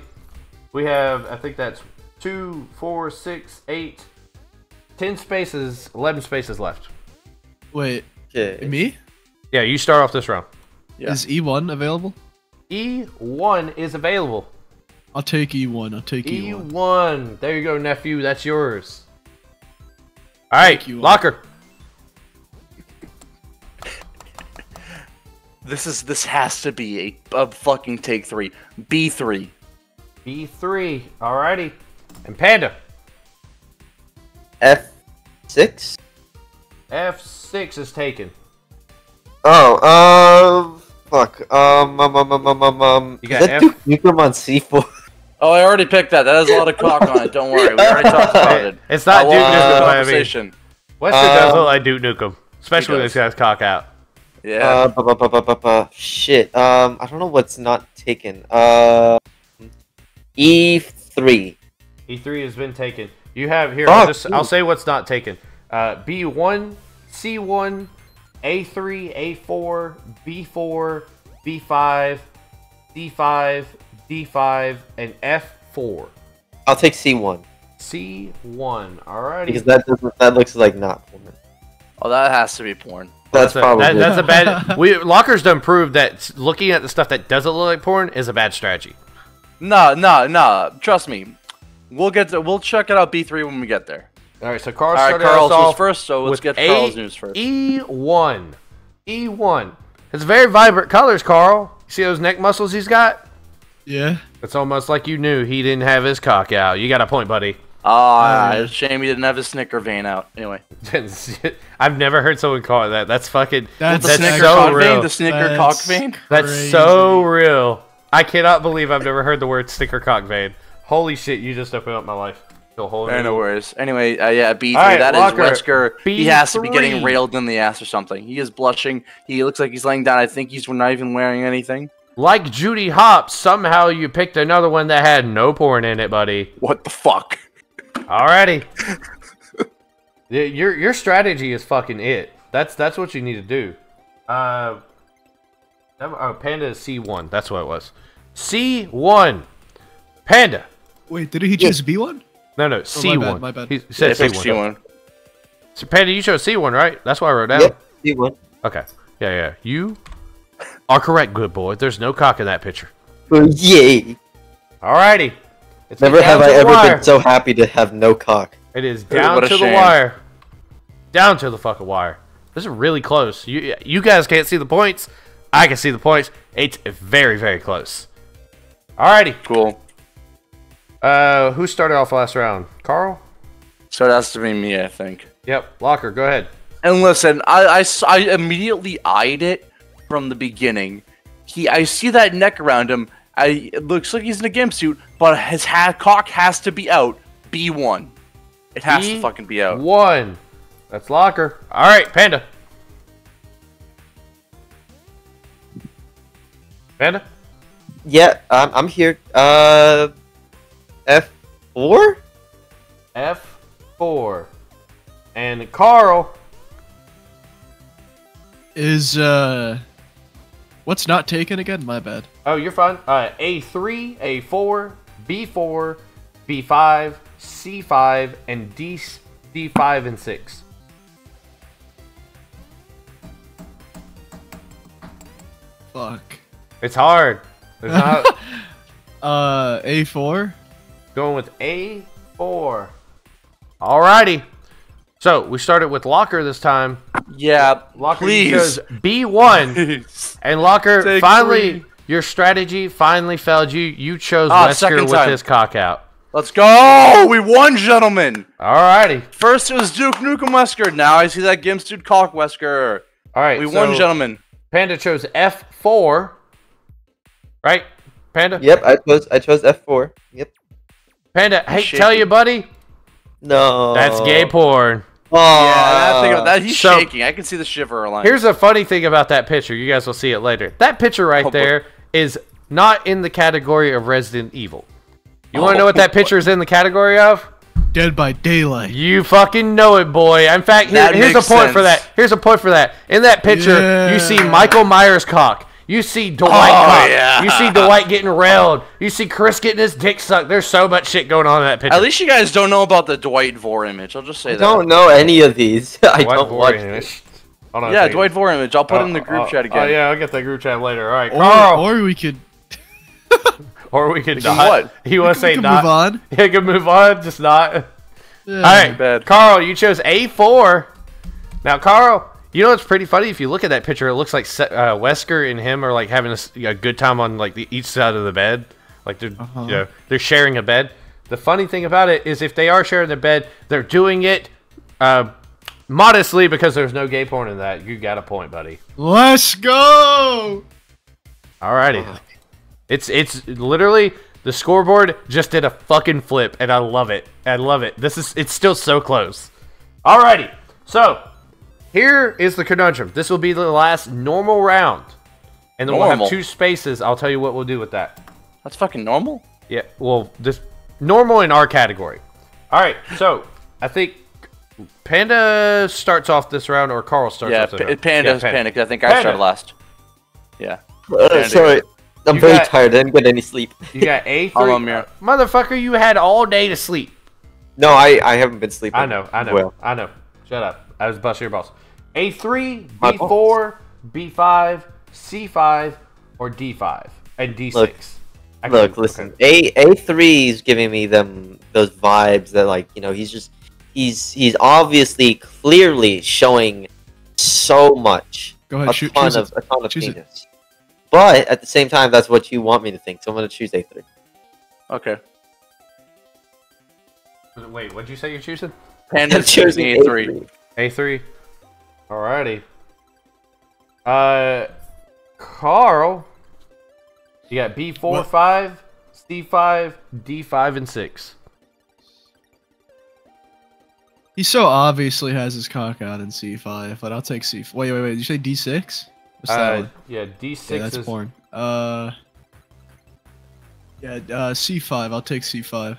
We have, I think that's two, four, six, eight, ten spaces, eleven spaces left. Wait, Okay. me? Yeah, you start off this round. Yeah. Is E1 available? E1 is available. I'll take E1. I'll take E E1. E1. There you go, nephew. That's yours. All right, you locker. This is this has to be a, a fucking take three. B three. B3. Alrighty. And Panda. F six? F6 is taken. Oh, uh fuck. Um um um um um um, um You is got that F- Duke Nukem on C four? Oh, I already picked that. That has a lot of cock on it. Don't worry. We already talked about it. It's not I Duke want Nukem, this but I mean, conversation. Wesker does look like Duke Nukem. Especially when this guy's cock out. Yeah. Uh bu- bu- bu- bu- bu- bu- shit. Um I don't know what's not taken. Uh E three. E3 E has been taken. You have here. I'll, just, I'll say what's not taken. Uh, B1, C1, A3, A4, B4, B5, D5, D5, and F4. I'll take C one. C1. Alrighty. Because that doesn't that looks like not porn. oh, that has to be porn. That's, a, probably that- that's a bad. We lockers done proved that looking at the stuff that doesn't look like porn is a bad strategy. No, no, no. Trust me. We'll get to, we'll check it out B three when we get there. All right, so Carl All right, Carl's news first, so let's get A- Carl's news first. E1. E1. It's very vibrant colors, Carl. You see those neck muscles he's got? Yeah. It's almost like you knew he didn't have his cock out. You got a point, buddy. Ah, yeah. it's a shame he didn't have his Snicker vein out. Anyway, I've never heard someone call it that. That's fucking. That's- the That's Snicker so cock real. vein, the Snicker That's cock vein. That's crazy. so real. I cannot believe I've never heard the word sticker cock vein. Holy shit! You just opened up my life. to a whole Hey, no worries. Anyway, uh, yeah, B three. All right, that is Walker, Wesker. He has to be getting railed in the ass or something. He is blushing. He looks like he's laying down. I think he's not even wearing anything. Like Judy Hopps, somehow you picked another one that had no porn in it, buddy. What the fuck? Alrighty. Your your strategy is fucking it. That's that's what you need to do. Uh, oh, Panda is C one. That's what it was. C one. Panda. Wait, did he choose B one? No, no, Oh, C my bad, one. my bad. He Yeah, said C pick one. C1. So Panda, you chose C one, right? That's why I wrote down. Yep. You won. Okay. Yeah, yeah. You are correct, good boy. There's no cock in that picture. Yay! Alrighty. It's Never have I ever wire. been so happy to have no cock. It is down what a to the wire. Down to the fucking wire. This is really close. You you guys can't see the points. I can see the points. It's very very close. Alrighty. Cool. Uh, who started off last round? Carl. So it has to be me, I think. Yep. Locker. Go ahead. And listen, I I immediately eyed it from the beginning. He, I see that neck around him. I, it looks like he's in a gimp suit, but his ha- cock has to be out. B1. It has to fucking be out. One. That's Locker. All right, Panda. Panda. Yeah, I'm, I'm here. Uh, F4? F four. And Carl. Is uh, what's not taken again? My bad. Oh, you're fine. Uh, A3, A4, B4, B5, C5, and D D5 and 6. Fuck. It's hard. It's not Uh, A four. Going with A4. Alrighty. So we started with Locker this time. Yeah, Locker please. chose B1, and Locker Take finally, three. your strategy finally failed you. You chose Ah, Wesker with time. his cock out. Let's go! We won, gentlemen! Alrighty. First it was Duke Nukem Wesker. Now I see that gimp suit cock Wesker. All right. We so won, gentlemen. Panda chose F4. Right? Panda? Yep, I chose I chose F4. Yep. Panda, hey, shaking. tell you, buddy, No. that's gay porn. Oh, Yeah, I think about that. He's So- shaking. I can see the shiver line. Here's a funny thing about that picture. You guys will see it later. That picture right Oh, boy. there is not in the category of Resident Evil. You want to Oh, know what that picture is in the category of? Dead by Daylight. You fucking know it, boy. In fact, here, here's a makes point for that. Here's a point for that. In that picture, you see Michael Myers' cock. You see Dwight Oh, yeah. You see Dwight getting railed. You see Chris getting his dick sucked. There's so much shit going on in that picture. At least you guys don't know about the Dwight Vore image. I'll just say I that. don't know any of these. I Dwight don't Vore watch image. it. Hold on Yeah, second. Dwight Vore image. I'll put it in the Oh, group oh, chat uh, again. Oh yeah, I'll get the group chat later. All right, Or, Carl. or we could, Or we could can not. what? He wants to say could not. move on. He can move on, just not. Yeah. All right, Bad. Carl, you chose A4. Now, Carl, you know it's pretty funny if you look at that picture. It looks like uh, Wesker and him are like having a good time on like the each side of the bed, like they're Uh-huh. you know they're sharing a bed. The funny thing about it is if they are sharing the bed, they're doing it uh, modestly because there's no gay porn in that. You got a point, buddy. Let's go. Alrighty. It's it's literally the scoreboard just did a fucking flip, and I love it. I love it. This is it's still so close. Alrighty. So here is the conundrum. This will be the last normal round, and then we'll have two spaces. I'll tell you what we'll do with that. That's fucking normal. Yeah. Well, this normal in our category. All right. So I think Panda starts off this round, or Carl starts Yeah, off this P- round. Panda's Yeah, panic. I think I Panda. started last. Yeah. Uh, sorry, I'm You very got- tired. I didn't get any sleep. You got A Hold three. on, Mira. Motherfucker, you had all day to sleep. No, I I haven't been sleeping. I know, I know, Well, I know. Shut up. I was busting your balls. A3, My B4, B5, C5, or D5 and D6. Look, Actually, look, listen. okay. A A three is giving me them those vibes that like you know he's just he's he's obviously clearly showing so much Go ahead. a Shoot. ton choose of it. a ton of Choose it. penis. But at the same time, that's what you want me to think. So I'm gonna choose A three. Okay. Wait, what'd you say you're choosing? Panda's choosing A3. A3. Alrighty. Uh, Carl, you got B4, What? 5, C5, D5, and 6. He so obviously has his cock out in C5, but I'll take C5. Wait, wait, wait. Did you say D6? What's that Uh, one? yeah, D6 Yeah, that's is porn. Uh, yeah, uh, C5. I'll take C5.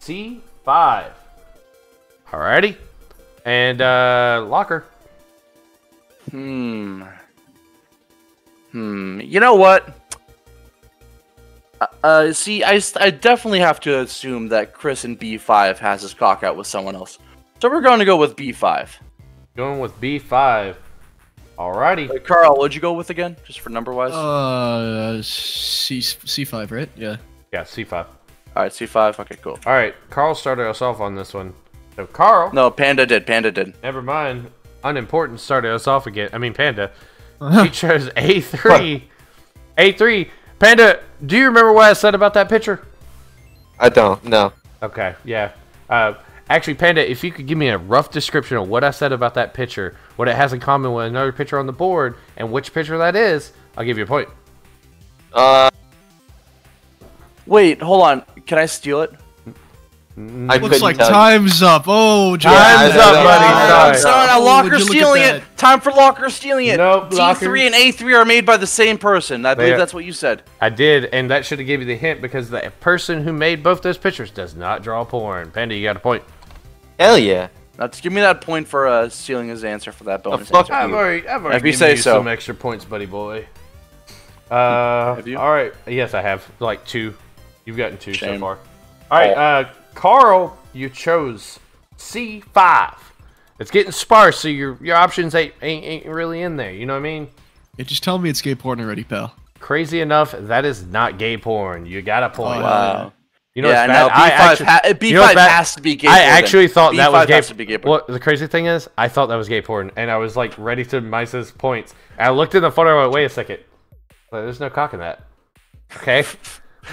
C5. Alrighty. And uh, Locker. Hmm. Hmm. You know what? Uh, Uh, see, I definitely have to assume that Chris in B5 has his cock out with someone else. So we're going to go with B5. Going with B5. Alrighty. Uh, Carl, what'd you go with again? Just for number wise? Uh, C C five, right? Yeah. Yeah, C5. Alright, C5. Okay, cool. Alright, Carl started us off on this one. So, Carl, No, Panda did. Panda did. never mind. Unimportant started us off again. I mean, Panda. Uh-huh. Chose A3. A3. Panda, do you remember what I said about that picture? I don't. No. Okay, yeah. Uh, actually, Panda, if you could give me a rough description of what I said about that picture, what it has in common with another picture on the board, and which picture that is, I'll give you a point. Uh, Wait, hold on. Can I steal it? I Looks like tell you. time's up. Oh, John. Time's Yeah, up, buddy. yeah, Sorry. yeah. Sorry, Oh, Locker would you look at stealing it. Time for Locker stealing it. Nope, Locker- T3 and A3 are made by the same person. I believe are- that's what you said. I did, and that should have gave you the hint because the person who made both those pictures does not draw porn. Panda, you got a point. Hell yeah. Now, to give me that point for uh, stealing his answer for that bonus fuck? answer. I've already, I've already If you given say you so. some extra points, buddy boy. Uh, Have you? All right. Yes, I have. Like two. You've gotten two Shame. so far. All right. Oh. Uh, Carl, you chose C5. It's getting sparse, so your your options ain't, ain't ain't really in there. You know what I mean? Yeah, just tell me it's gay porn already, pal. Crazy enough, that is not gay porn. You got a point. Oh, Wow. You know yeah, what's no, bad? I B5, actually- ha- B5 you know what's bad? has to be gay I porn then. actually thought that B5 was gay. has to be gay porn. Well, the crazy thing is, I thought that was gay porn, and I was like ready to Mice's points. And I looked in the photo. I went, wait a second. Like, There's no cock in that. Okay.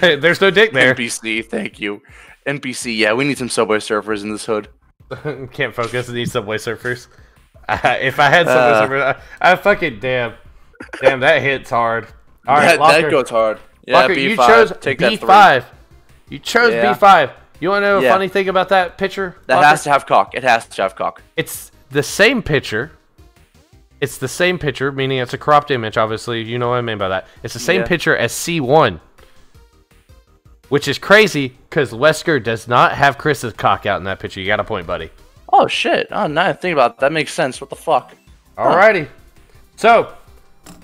There's no dick there. NPC, thank you. NPC, yeah, we need some Subway surfers in this hood. Can't focus. Need Subway Surfers. Uh, if I had Subway Uh. Surfers, I, I fucking damn, damn that hits hard. All right, that, Locker, that goes hard. Yeah, Locker, B5. you chose Take B five. You chose Yeah. B five. You want to know a Yeah. funny thing about that picture? That Locker? has to have cock. It has to have cock. it's the same picture. It's the same picture, meaning it's a cropped image. Obviously, you know what I mean by that. It's the same Yeah. picture as C1, which is crazy because Wesker does not have Chris's cock out in that picture. You got a point, buddy. Oh shit! Oh, now I think about it, that makes sense. What the fuck? Alrighty. So,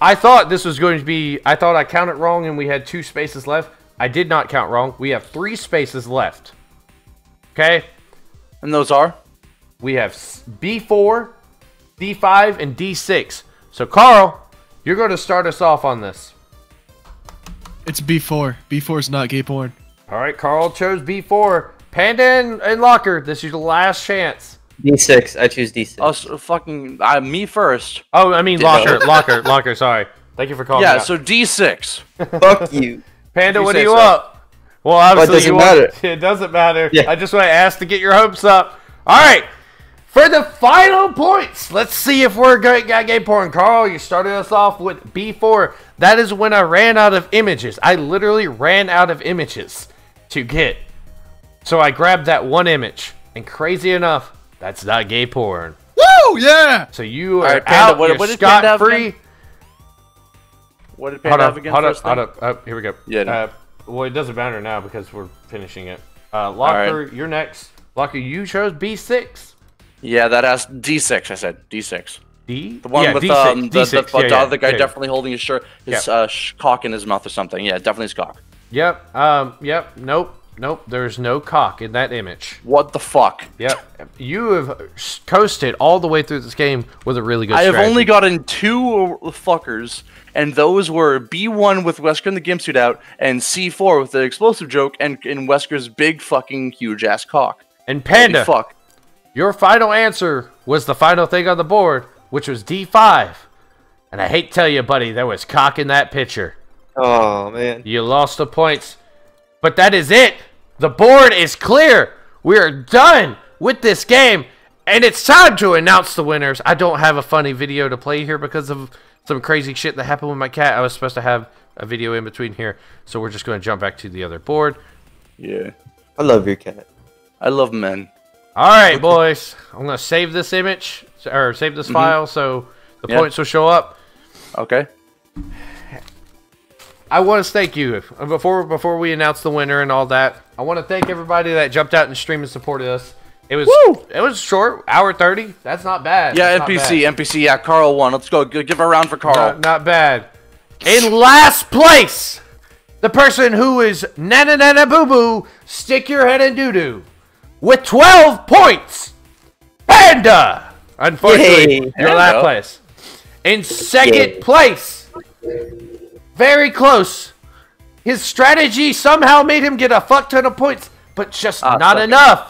I thought this was going to be. I thought I counted wrong and we had two spaces left. I did not count wrong. We have three spaces left. Okay. And those are We have B4, D5, and D6. So, Carl, you're going to start us off on this. It's B4. B4 is not gay porn. All right, Carl chose B4. Panda and, and Locker, this is your last chance. D6. I choose D6. us. Fucking uh, me first. Oh, I mean Locker, Locker, Locker. Sorry. Thank you for calling. Yeah. me. So D6. Fuck you. Panda, You what do you so. want? Well, obviously doesn't you want- matter. It doesn't matter. Yeah. I just want to ask to get your hopes up. All right. For the final points, let's see if we're good got gay porn. Carl, you started us off with B4. That is when I ran out of images. I literally ran out of images to get. So I grabbed that one image. And crazy enough, that's not gay porn. Woo! Yeah! So you are right, Panda, out. what- you're what did Panda have scot free. What did Hold Panda up, have again hold up, hold up, up. Here we go. Yeah, no. Uh, well, it doesn't matter now because we're finishing it. Uh, Locker, you're next. Locker, you chose B6. Yeah, that has D6. I said D6. D? The one yeah, with D6, um, the, the, D6, the, yeah, yeah, other guy definitely holding his shirt, his uh, sh- cock in his mouth or something. Yeah, definitely his cock. Yep, um, yep, nope, nope. There's no cock in that image. What the fuck? Yep. you have coasted all the way through this game with a really good I have strategy. only gotten two fuckers, and those were B1 with Wesker in the gimp suit out, and C4 with the explosive joke, and in Wesker's big fucking huge ass cock. And Holy Panda, fuck. Your final answer was the final thing on the board, which was D5. And I hate to tell you, buddy, there was cock in that picture. Oh, man. You lost the points. But that is it. The board is clear. We are done with this game. And it's time to announce the winners. I don't have a funny video to play here because of some crazy shit that happened with my cat. I was supposed to have a video in between here. So we're just going to jump back to the other board. Yeah. I love your cat. I love men. All right, boys. I'm going to save this image or save this mm-hmm. file so the Yeah. points will show up. Okay. I want to thank you before before we announce the winner and all that. I want to thank everybody that jumped out and streamed and supported us. It was it was short, hour thirty. That's not bad. Yeah, That's NPC, bad. NPC. Yeah, Carl won. Let's go. Give a round for Carl. Not, not bad. In last place, the person who is na na na na boo boo, stick your head in doo doo, with twelve points. Panda. Unfortunately, Yay. you're last place. In second Yay. place, very close. His strategy somehow made him get a fuck ton of points, but just Ah, not second. enough.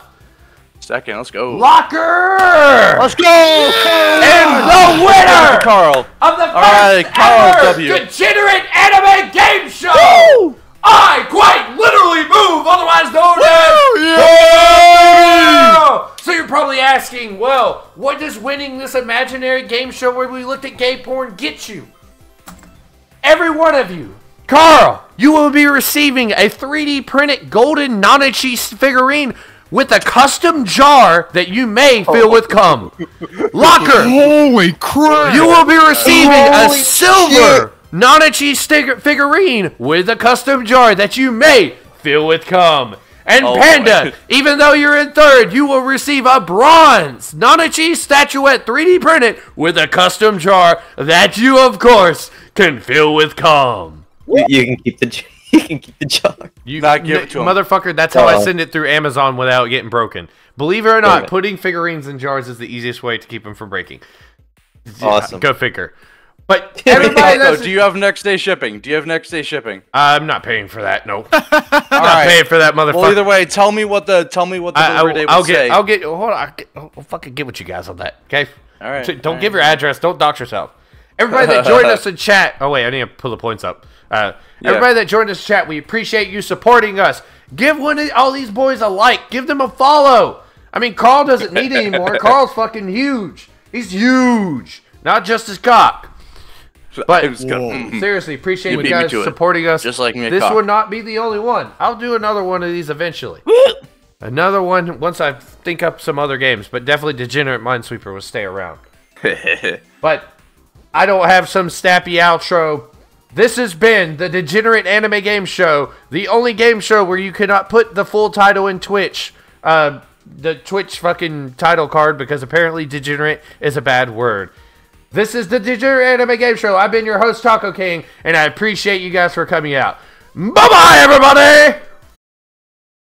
Second, let's go. Locker. Let's go! And the winner Carl. of the first right, Carl ever W. degenerate anime game show. I quite literally move, otherwise known as. So you're probably asking, well, what does winning this imaginary game show where we looked at gay porn get you? Every one of you. Carl, you will be receiving a 3D printed golden Nanachi figurine with a custom jar that you may fill with cum. Locker, Holy crap! you will be receiving a Holy silver Nanachi sticker figurine with a custom jar that you may fill with cum. And Oh, Panda, even though you're in third, you will receive a bronze Nanachi statuette 3D printed with a custom jar that you, of course, can fill with cum. You, you can keep the j- you can keep the jar. You Not give it to 'em. motherfucker. That's how I Oh. send it through Amazon without getting broken. Believe it or not, it. putting figurines in jars is the easiest way to keep them from breaking. Awesome. Go figure. But Yeah, everybody Marco, that's do you have next day shipping? Do you have next day shipping? I'm not paying for that. No, I'm All not right. paying for that motherfucker. Well, either way, tell me what the tell me what the I, delivery date will would get. say. I'll get. Hold on. I'll, get, I'll fucking get with you guys on that. Okay. All right, So don't all give right. your address. Don't dox yourself. Everybody that joined us in chat. Oh wait, I need to pull the points up. Uh, Yeah. Everybody that joined us in chat, we appreciate you supporting us. Give one of all these boys a like. Give them a follow. I mean, Carl doesn't need anymore. Carl's fucking huge. He's huge. Not just his cock. But It was good. Mhm. seriously, appreciate You you guys to it. supporting us. Just like me This cock. would not be the only one. I'll do another one of these eventually. Another one once I think up some other games, but definitely Degenerate Minesweeper will stay around. But I don't have some snappy outro. This has been the Degenerate Anime Game Show, the only game show where you cannot put the full title in Twitch, uh, the Twitch fucking title card, because apparently degenerate is a bad word. This is the Degenerate Anime Game Show. I've been your host, Taco King, and I appreciate you guys for coming out. Bye bye, everybody!